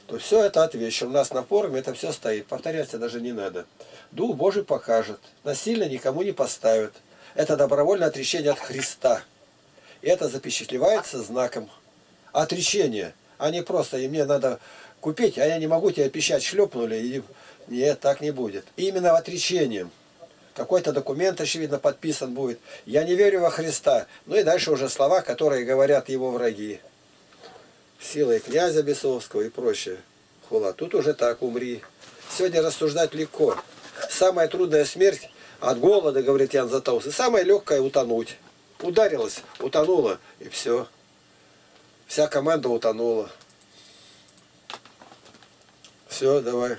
S2: То все это отвечено. У нас на форуме это все стоит. Повторяться даже не надо. Дух Божий покажет. Насильно никому не поставят. Это добровольное отречение от Христа. И это запечатлевается знаком отречения. А не просто, и мне надо купить, а я не могу тебе печать шлепнули. И... Нет, так не будет. Именно отречением. Какой-то документ, очевидно, подписан будет. Я не верю во Христа. Ну и дальше уже слова, которые говорят его враги. Силой князя Бесовского и прочее. Хула. Тут уже так, умри. Сегодня рассуждать легко. Самая трудная смерть от голода, говорит Ян Затаус, и самая легкая утонуть. Ударилась, утонула, и все. Вся команда утонула. Все, давай.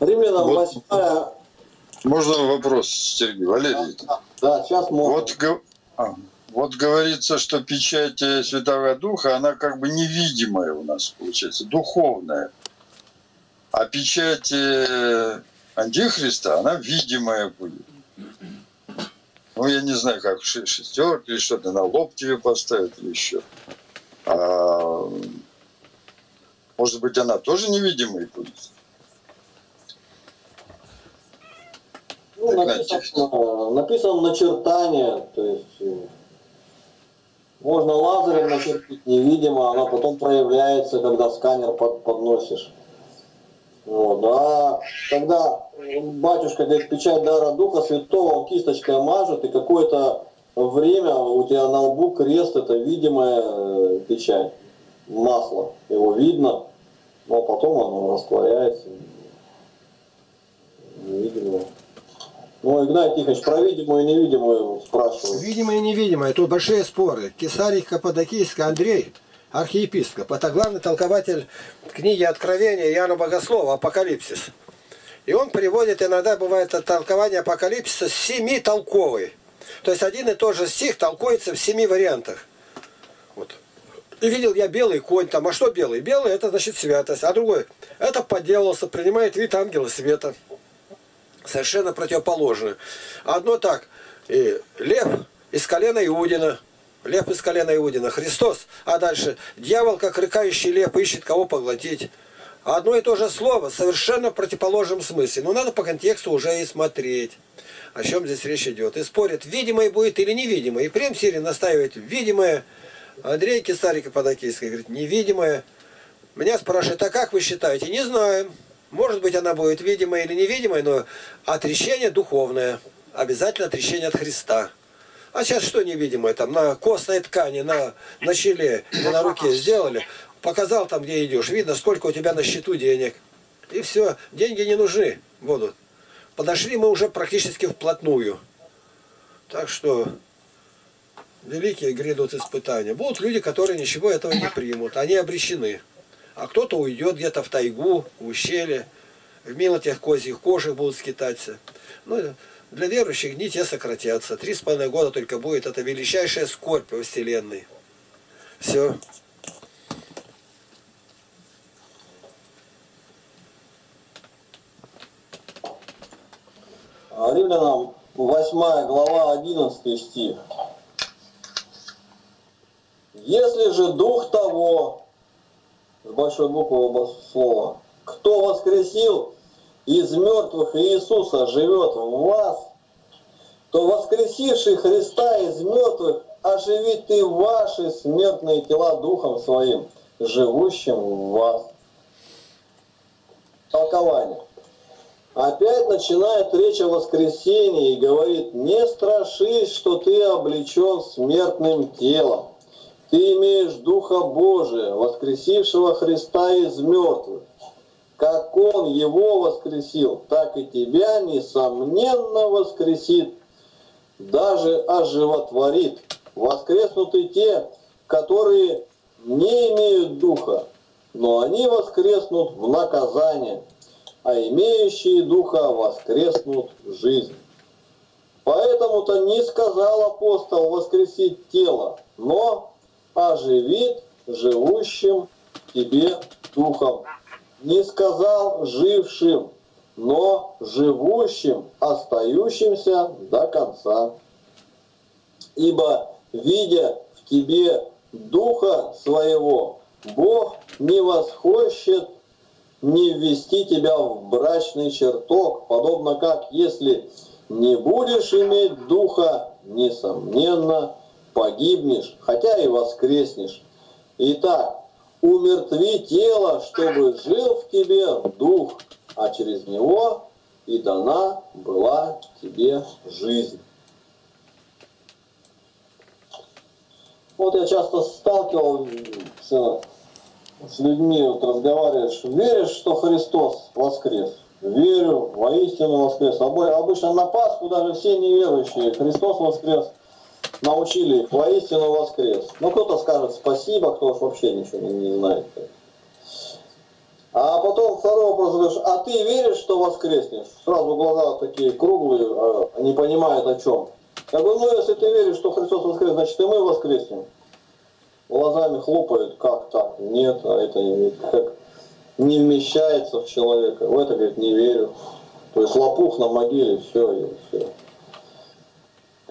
S1: Римлянам
S6: Вот.
S1: 8
S6: Можно вопрос, Сергей Валерий?
S1: Да, сейчас можно.
S6: Вот, а, вот говорится, что печать э, Святого Духа, она как бы невидимая у нас получается, духовная. А печать э, Антихриста, она видимая будет. Ну, я не знаю, как ше- шестерки или что-то на лоб тебе поставят или еще. А, может быть, она тоже невидимой будет?
S1: Ну, написано, написано начертание, то есть э, можно лазером начертить невидимо, оно потом проявляется, когда сканер под- подносишь. Вот, а когда батюшка говорит, печать дара Духа Святого, он кисточкой мажет, и какое-то время у тебя на лбу крест, это видимая э, печать, масло, его видно, но потом оно растворяется. Невидимое. Ну, Игнатий Тихонович, про видимую и невидимую спрашивают.
S2: Видимое и невидимое, тут большие споры. Кесарий Каппадокийский Андрей, архиепископ, это главный толкователь книги Откровения Иоанна Богослова «Апокалипсис». И он приводит, иногда бывает толкование апокалипсиса семи толковый. То есть один и тот же стих толкуется в семи вариантах. Вот. И видел я белый конь там. А что белый? Белый это значит святость. А другой, это поделался, принимает вид ангела света. Совершенно противоположно. Одно так, и лев из колена Иудина. Лев из колена Иудина. Христос. А дальше дьявол, как рыкающий лев, ищет кого поглотить. Одно и то же слово, совершенно в противоположном смысле. Но надо по контексту уже и смотреть, о чем здесь речь идет. И спорят, видимое будет или невидимое. И Прем Сирин настаивает, видимое. Андрей Кисарик Подокийский говорит, невидимое. Меня спрашивают, а как вы считаете? Не знаем. Может быть, она будет видимая или невидимая, но отречение духовное. Обязательно отречение от Христа. А сейчас что невидимое? Там на костной ткани, на, на челе, на руке сделали. Показал там, где идешь. Видно, сколько у тебя на счету денег. И все. Деньги не нужны будут. Подошли мы уже практически вплотную. Так что великие грядут испытания. Будут люди, которые ничего этого не примут. Они обречены. А кто-то уйдет где-то в тайгу, в ущелье, в милотях козьих кожах будут скитаться. Ну, для верующих дни те сократятся. Три с половиной года только будет. Это величайшая скорбь во Вселенной. Все.
S1: А Римлянам 8 глава 11 стих. Если же дух того, с большой буквы оба слова, кто воскресил из мертвых Иисуса живет в вас, то воскресивший Христа из мертвых оживит и ваши смертные тела духом своим, живущим в вас. Толкование. Опять начинает речь о воскресении и говорит, не страшись, что ты облечен смертным телом. Ты имеешь Духа Божия, воскресившего Христа из мертвых. Как Он его воскресил, так и тебя, несомненно, воскресит, даже оживотворит. Воскреснуты те, которые не имеют Духа, но они воскреснут в наказание а имеющие духа воскреснут в жизнь. Поэтому-то не сказал апостол воскресить тело, но оживит живущим тебе духом. Не сказал жившим, но живущим, остающимся до конца. Ибо, видя в тебе духа своего, Бог не восхощет не ввести тебя в брачный чертог, подобно как если не будешь иметь духа, несомненно, погибнешь, хотя и воскреснешь. Итак, умертви тело, чтобы жил в тебе дух, а через него и дана была тебе жизнь. Вот я часто сталкивался с людьми вот разговариваешь, веришь, что Христос воскрес? Верю, воистину воскрес. Обычно на Пасху даже все неверующие, Христос воскрес, научили их, воистину воскрес. Ну, кто-то скажет спасибо, кто уж вообще ничего не, знает. А потом второй вопрос задаешь, а ты веришь, что воскреснешь? Сразу глаза такие круглые, а, не понимают о чем. Я говорю, ну если ты веришь, что Христос воскрес, значит и мы воскреснем. Глазами хлопают, как так? Нет, а это не, как, не вмещается в человека. В это, говорит, не верю. То есть лопух на могиле, все, и все.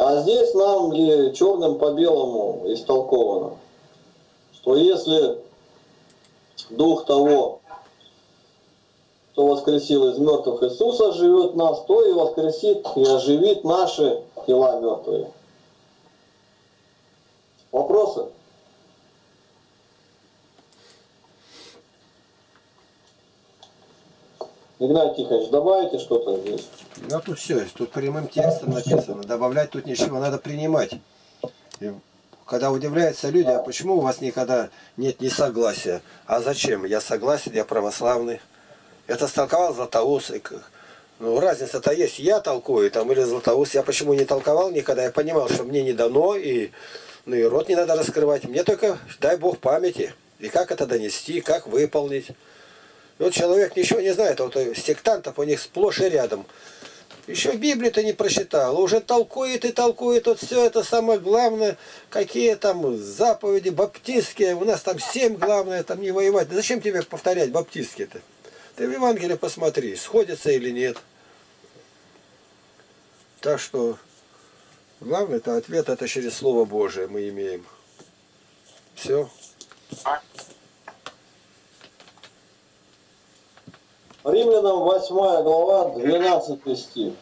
S1: А здесь нам и черным по белому истолковано, что если дух того, кто воскресил из мертвых Иисуса, живет нас, то и воскресит и оживит наши тела мертвые. Вопросы? Игнатий Тихонович, добавите что-то здесь?
S2: Ну тут все, тут прямым текстом написано. Добавлять тут ничего, надо принимать. И когда удивляются люди, а почему у вас никогда нет несогласия? А зачем? Я согласен, я православный. Это столковал Златоуст. Ну, разница-то есть. Я толкую там или Златоуст. Я почему не толковал никогда? Я понимал, что мне не дано, и, ну, и рот не надо раскрывать. Мне только, дай Бог, памяти. И как это донести, как выполнить. Вот человек ничего не знает, а вот сектантов у них сплошь и рядом. Еще Библию-то не прочитал, уже толкует и толкует, вот все это самое главное, какие там заповеди баптистские, у нас там семь главное, там не воевать. Зачем тебе повторять баптистские-то? Ты в Евангелие посмотри, сходится или нет. Так что главный это ответ это через Слово Божие мы имеем. Все.
S1: Римлянам 8 глава, 12 стих.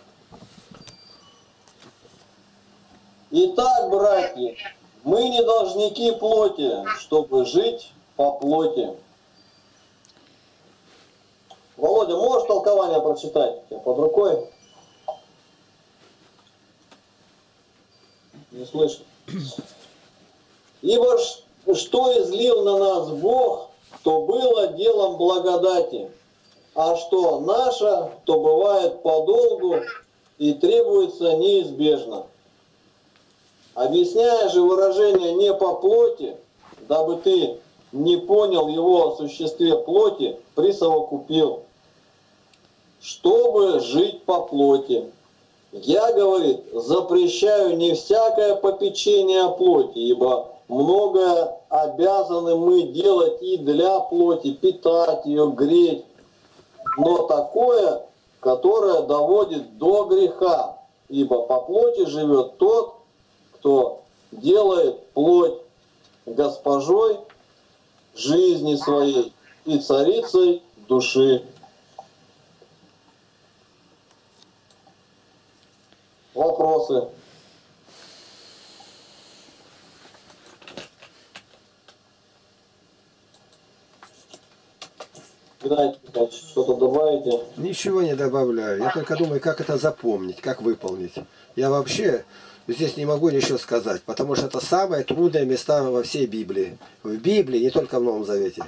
S1: Итак, братья, мы не должники плоти, чтобы жить по плоти. Володя, можешь толкование прочитать под рукой? Не слышно. Ибо что излил на нас Бог, то было делом благодати а что наше, то бывает подолгу и требуется неизбежно. Объясняя же выражение «не по плоти», дабы ты не понял его о существе плоти, присовокупил, чтобы жить по плоти. Я, говорит, запрещаю не всякое попечение плоти, ибо многое обязаны мы делать и для плоти, питать ее, греть, но такое, которое доводит до греха, ибо по плоти живет тот, кто делает плоть госпожой жизни своей и царицей души. Вопросы? Что-то добавите?
S2: Ничего не добавляю. Я только думаю, как это запомнить, как выполнить. Я вообще здесь не могу ничего сказать, потому что это самые трудные места во всей Библии. В Библии, не только в Новом Завете.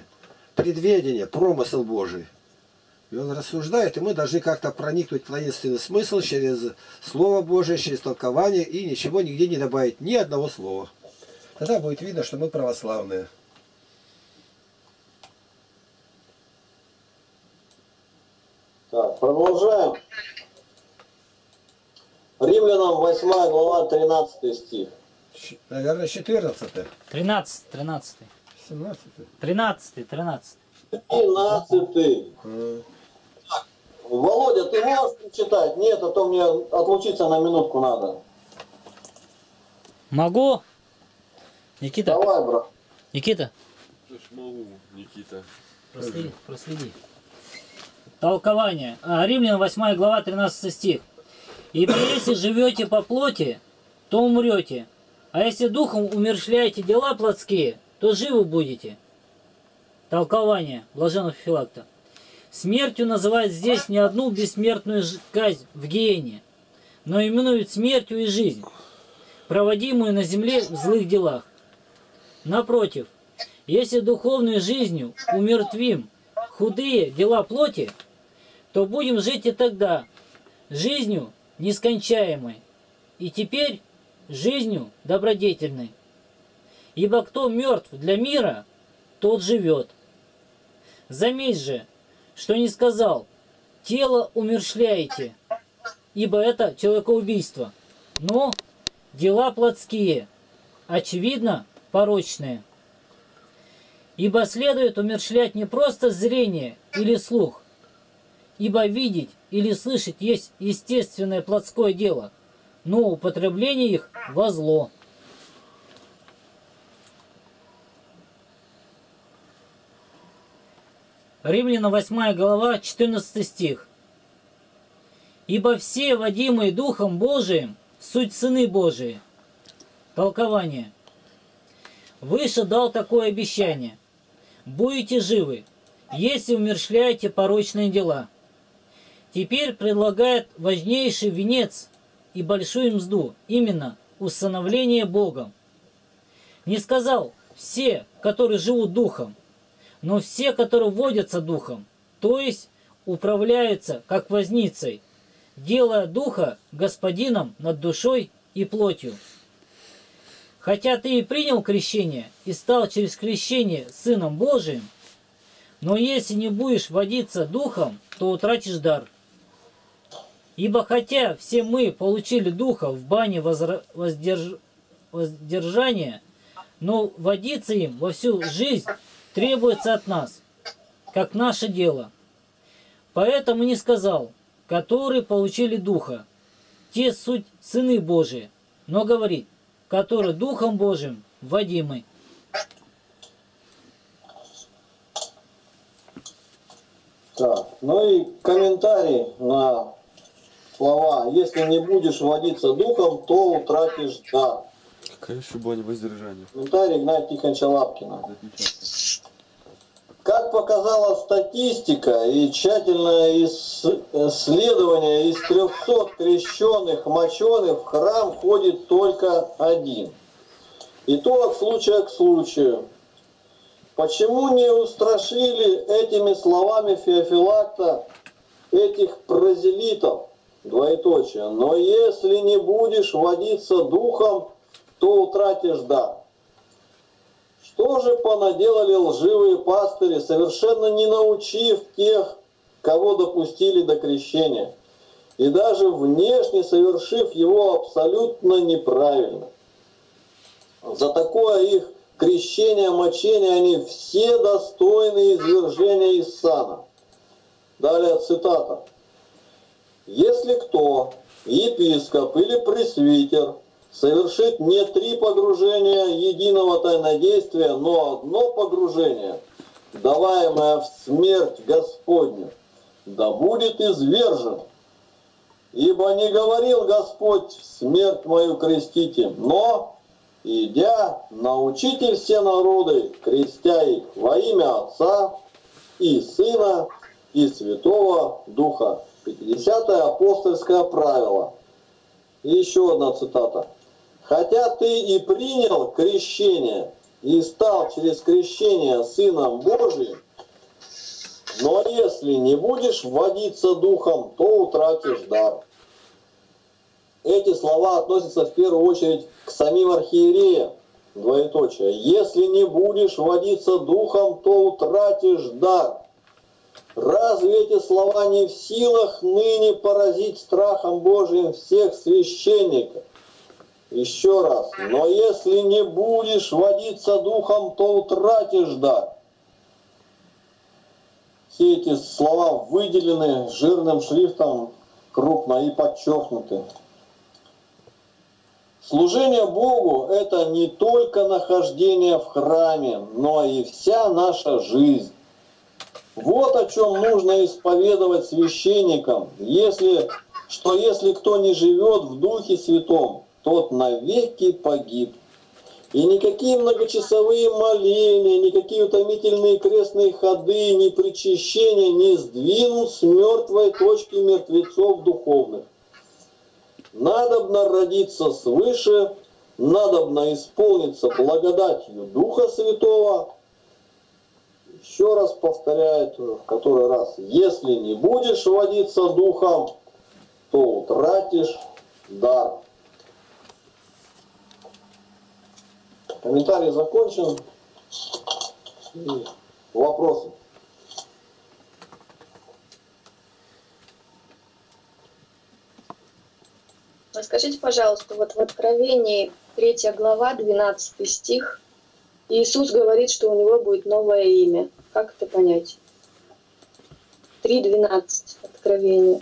S2: Предведение, промысел Божий. И он рассуждает, и мы должны как-то проникнуть в таинственный смысл через Слово Божие, через толкование, и ничего нигде не добавить, ни одного слова. Тогда будет видно, что мы православные.
S1: Так, продолжаем. Римлянам 8 глава 13 стих.
S2: Наверное, 14
S5: 13, 13.
S2: 17
S5: 13, 13.
S1: 13. Так, Володя, ты можешь прочитать? Нет, а то мне отлучиться на минутку надо.
S5: Могу? Никита,
S1: Давай, брат.
S5: Никита,
S7: могу, Никита.
S5: проследи, проследи. Толкование. А, Римлян 8 глава 13 стих. «Ибо если живете по плоти, то умрете, а если духом умершляете дела плотские, то живы будете». Толкование Блаженного Филакта. Смертью называют здесь не одну бессмертную казнь в гиене, но именуют смертью и жизнь, проводимую на земле в злых делах. Напротив, если духовной жизнью умертвим худые дела плоти, то будем жить и тогда, жизнью нескончаемой, и теперь жизнью добродетельной. Ибо кто мертв для мира, тот живет. Заметь же, что не сказал «тело умершляете», ибо это человекоубийство, но дела плотские, очевидно порочные. Ибо следует умершлять не просто зрение или слух, ибо видеть или слышать есть естественное плотское дело, но употребление их во зло. Римляна 8 глава, 14 стих. Ибо все, водимые Духом Божиим, суть сыны Божии. Толкование. Выше дал такое обещание. Будете живы, если умершляете порочные дела. Теперь предлагает важнейший венец и большую мзду, именно усыновление Богом. Не сказал все, которые живут Духом, но все, которые водятся Духом, то есть управляются как возницей, делая Духа господином над душой и плотью. Хотя ты и принял крещение и стал через крещение Сыном Божиим, но если не будешь водиться Духом, то утратишь дар. Ибо хотя все мы получили Духа в бане воздерж- воздержания, но водиться им во всю жизнь требуется от нас, как наше дело. Поэтому не сказал, которые получили Духа, те суть сыны Божии, но говорит, которые Духом Божиим водимы.
S1: Так, ну и комментарий на слова. Если не будешь водиться духом, то утратишь дар.
S7: Какая еще была воздержание?
S1: Комментарий Игнатия Тихоновича Лапкина. Как показала статистика и тщательное ис- исследование, из 300 крещенных моченых в храм ходит только один. И то от случая к случаю. Почему не устрашили этими словами Феофилакта этих прозелитов? Двоеточие. Но если не будешь водиться духом, то утратишь дар. Что же понаделали лживые пастыри, совершенно не научив тех, кого допустили до крещения, и даже внешне совершив его абсолютно неправильно? За такое их крещение, мочение они все достойны извержения из сана. Далее цитата. Если кто, епископ или пресвитер, совершит не три погружения единого тайнодействия, но одно погружение, даваемое в смерть Господню, да будет извержен. Ибо не говорил Господь, смерть мою крестите, но, идя, научите все народы, крестя их во имя Отца и Сына и Святого Духа. 50-е апостольское правило. И еще одна цитата. Хотя ты и принял крещение и стал через крещение Сыном Божиим, но если не будешь водиться духом, то утратишь дар. Эти слова относятся в первую очередь к самим архиереям, двоеточие. Если не будешь водиться духом, то утратишь дар. Разве эти слова не в силах ныне поразить страхом Божиим всех священников? Еще раз. Но если не будешь водиться духом, то утратишь дар. Все эти слова выделены жирным шрифтом крупно и подчеркнуты. Служение Богу – это не только нахождение в храме, но и вся наша жизнь. Вот о чем нужно исповедовать священникам, если, что если кто не живет в Духе Святом, тот навеки погиб. И никакие многочасовые моления, никакие утомительные крестные ходы, ни причащения не сдвинут с мертвой точки мертвецов духовных. Надобно родиться свыше, надобно исполниться благодатью Духа Святого еще раз повторяет в который раз, если не будешь водиться духом, то утратишь дар. Комментарий закончен. И вопросы.
S8: Расскажите, пожалуйста, вот в Откровении 3 глава, 12 стих – Иисус говорит, что у него будет новое имя. Как это понять? 3.12 Откровение.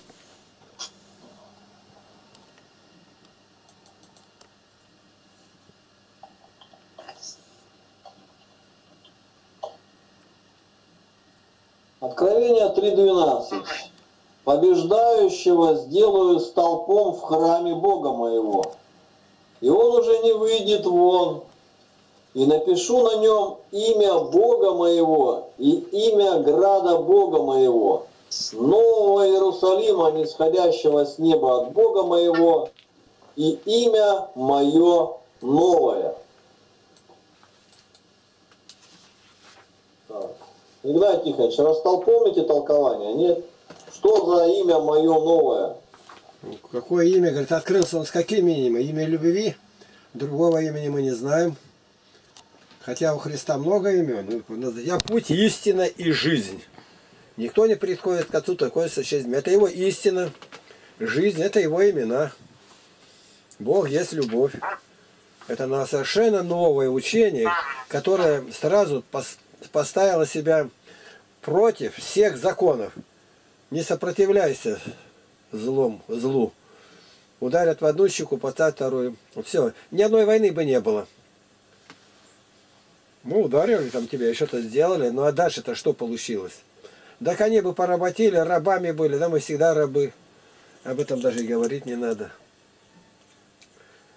S1: Откровение 3.12. Побеждающего сделаю столпом в храме Бога моего, и он уже не выйдет вон, и напишу на нем имя Бога моего и имя града Бога моего, нового Иерусалима, нисходящего с неба от Бога моего, и имя мое новое. Так. Игнат Тихонович, растолкомите толкование, нет? Что за имя мое новое?
S2: Ну, Какое имя? Говорит, открылся он с каким именем? Имя любви? Другого имени мы не знаем. Хотя у Христа много имен. Ну, Я путь, истина и жизнь. Никто не приходит к Отцу такой существенно. Это его истина, жизнь, это его имена. Бог есть любовь. Это на совершенно новое учение, которое сразу пос- поставило себя против всех законов. Не сопротивляйся злом, злу. Ударят в одну щеку, поставят вторую. Все. Ни одной войны бы не было. Мы ударили там тебя, что-то сделали, ну а дальше-то что получилось? Так они бы поработили, рабами были, да мы всегда рабы. Об этом даже говорить не надо.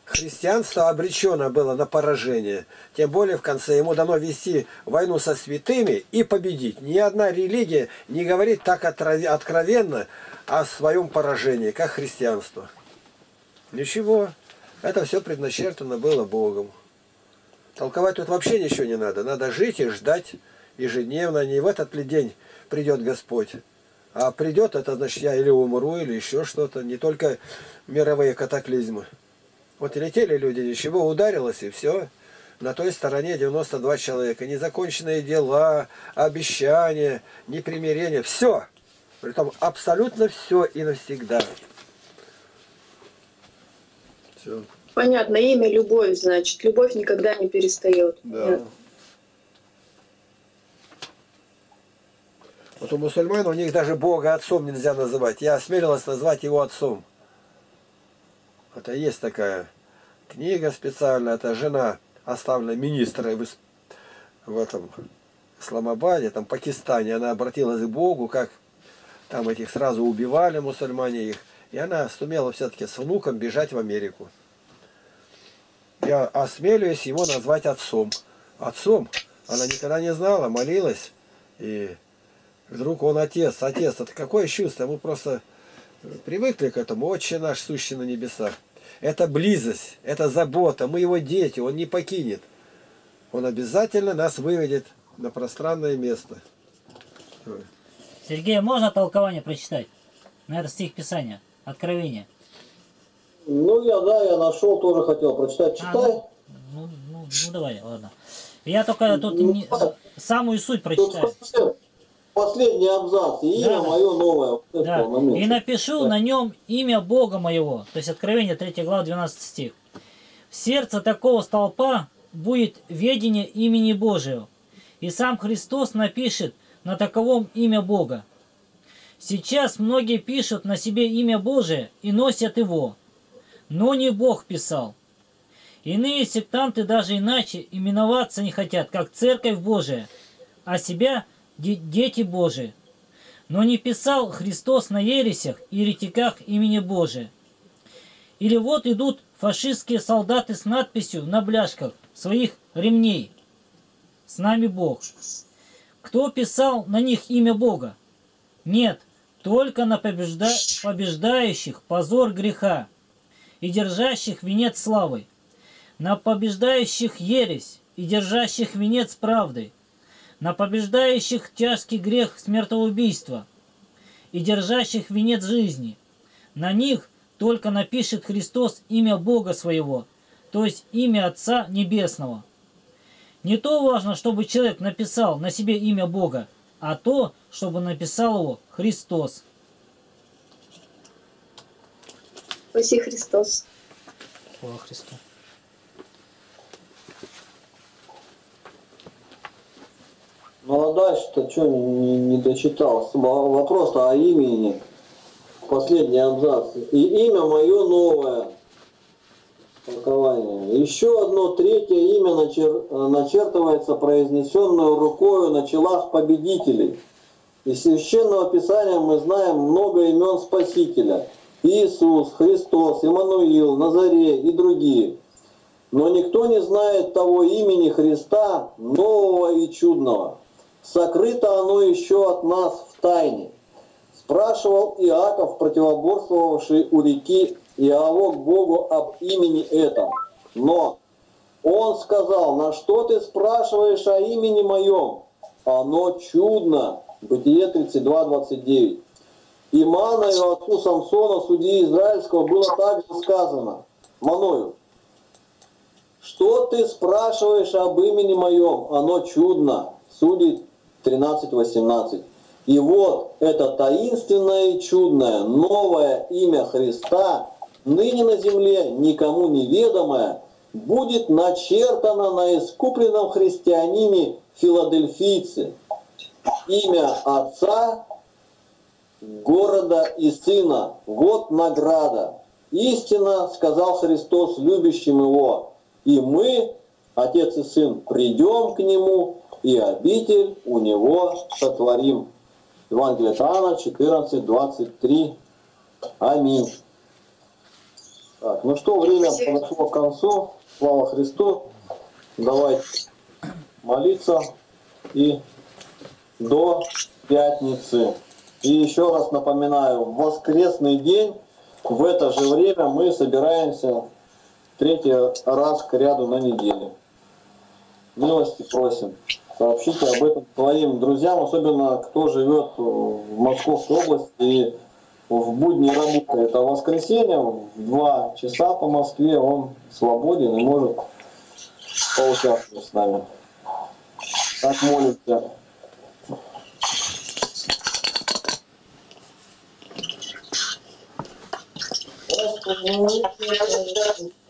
S2: Христианство обречено было на поражение. Тем более в конце ему дано вести войну со святыми и победить. Ни одна религия не говорит так откровенно о своем поражении, как христианство. Ничего. Это все предначертано было Богом. Толковать тут вообще ничего не надо. Надо жить и ждать ежедневно. Не в этот ли день придет Господь. А придет, это значит, я или умру, или еще что-то. Не только мировые катаклизмы. Вот летели люди, ничего, ударилось, и все. На той стороне 92 человека. Незаконченные дела, обещания, непримирение. Все. Притом абсолютно все и навсегда. Все.
S8: Понятно, имя любовь, значит. Любовь никогда не перестает.
S2: Да. Вот у мусульман у них даже Бога отцом нельзя называть. Я осмелилась назвать его отцом. Это есть такая книга специальная. Это жена оставленная министра в, в этом Исламабаде, там Пакистане. Она обратилась к Богу, как там этих сразу убивали мусульмане их. И она сумела все-таки с внуком бежать в Америку. Я осмеливаюсь его назвать отцом. Отцом. Она никогда не знала, молилась. И вдруг он отец. Отец, это какое чувство? Мы просто привыкли к этому. Отче наш, сущий на небесах. Это близость, это забота. Мы его дети, он не покинет. Он обязательно нас выведет на пространное место.
S5: Сергей, можно толкование прочитать? На этот стих Писания. Откровение.
S1: Ну, я, да, я нашел, тоже хотел прочитать.
S5: А,
S1: Читай.
S5: Ну, ну, ну давай, ладно. Я только тут не- самую суть прочитаю.
S1: последний абзац. И имя
S5: Да,
S1: мое новое.
S5: Да. И напишу
S1: Да.
S5: на нем имя Бога моего. То есть Откровение 3 глава 12 стих. В сердце такого столпа будет ведение имени Божьего. И сам Христос напишет на таковом имя Бога. Сейчас многие пишут на себе имя Божие и носят его. Но не Бог писал. Иные сектанты даже иначе именоваться не хотят, как Церковь Божия, а себя де- дети Божии. Но не писал Христос на ересях и еретиках имени Божия. Или вот идут фашистские солдаты с надписью на бляшках своих ремней. С нами Бог. Кто писал на них имя Бога? Нет, только на побежда- побеждающих позор греха и держащих венец славы, на побеждающих ересь и держащих венец правды, на побеждающих тяжкий грех смертоубийства и держащих венец жизни. На них только напишет Христос имя Бога своего, то есть имя Отца Небесного. Не то важно, чтобы человек написал на себе имя Бога, а то, чтобы написал его Христос.
S8: Спаси Христос.
S5: Слава Христу.
S1: Ну а дальше-то что не, не- дочитал? Во- Вопрос-то о имени. Последний абзац. И имя мое новое. Толкование. Еще одно третье имя начер- начертывается произнесенную рукою на челах победителей. Из Священного Писания мы знаем много имен Спасителя. Иисус, Христос, Иммануил, Назарей и другие. Но никто не знает того имени Христа, нового и чудного. Сокрыто оно еще от нас в тайне. Спрашивал Иаков, противоборствовавший у реки Иовок Богу об имени этом. Но он сказал, на что ты спрашиваешь о имени моем? Оно чудно. Бытие 32, 29. И Маною, отцу Самсона, судьи Израильского, было также сказано, Маною, что ты спрашиваешь об имени моем? Оно чудно. Судей 13.18. И вот это таинственное и чудное, новое имя Христа, ныне на земле никому неведомое, будет начертано на искупленном христианине филадельфийце. Имя Отца, города и Сына. Вот награда. Истина, сказал Христос любящим его. И мы, Отец и Сын, придем к Нему и обитель у Него сотворим. Евангелие от Иоанна 14, 23. Аминь. Так, ну что, время подошло к концу. Слава Христу. Давайте молиться и до пятницы. И еще раз напоминаю, в воскресный день в это же время мы собираемся третий раз к ряду на неделю. Милости просим. Сообщите об этом своим друзьям, особенно кто живет в Московской области и в будни работает. А в воскресенье в 2 часа по Москве он свободен и может поучаствовать с нами. Так молимся.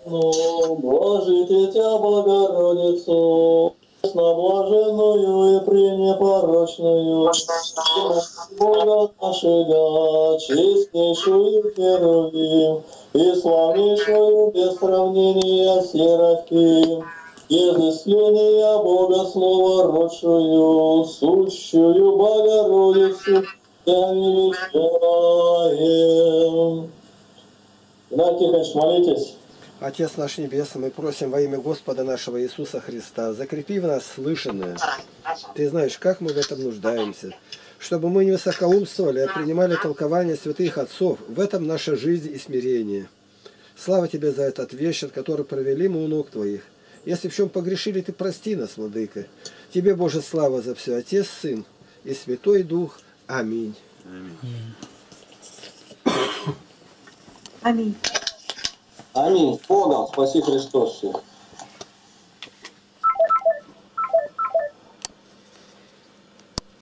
S1: Блажите Тебя, Богородицу, блаженную и пренепорочную, Бога нашего, честнейшую Херувим, и славнейшую без сравнения Серафим, изыскания Бога Слова родшую, сущую Богородицу, Тебя величаем.
S2: Отец наш Небесный, мы просим во имя Господа нашего Иисуса Христа, закрепи в нас слышанное. Ты знаешь, как мы в этом нуждаемся. Чтобы мы не высокоумствовали, а принимали толкование святых отцов. В этом наша жизнь и смирение. Слава Тебе за этот вечер, который провели мы у ног Твоих. Если в чем погрешили, Ты прости нас, Владыка. Тебе, Боже, слава за все, Отец, Сын и Святой Дух. Аминь.
S4: Аминь.
S1: Аминь. С Богом. Спаси Христос всех.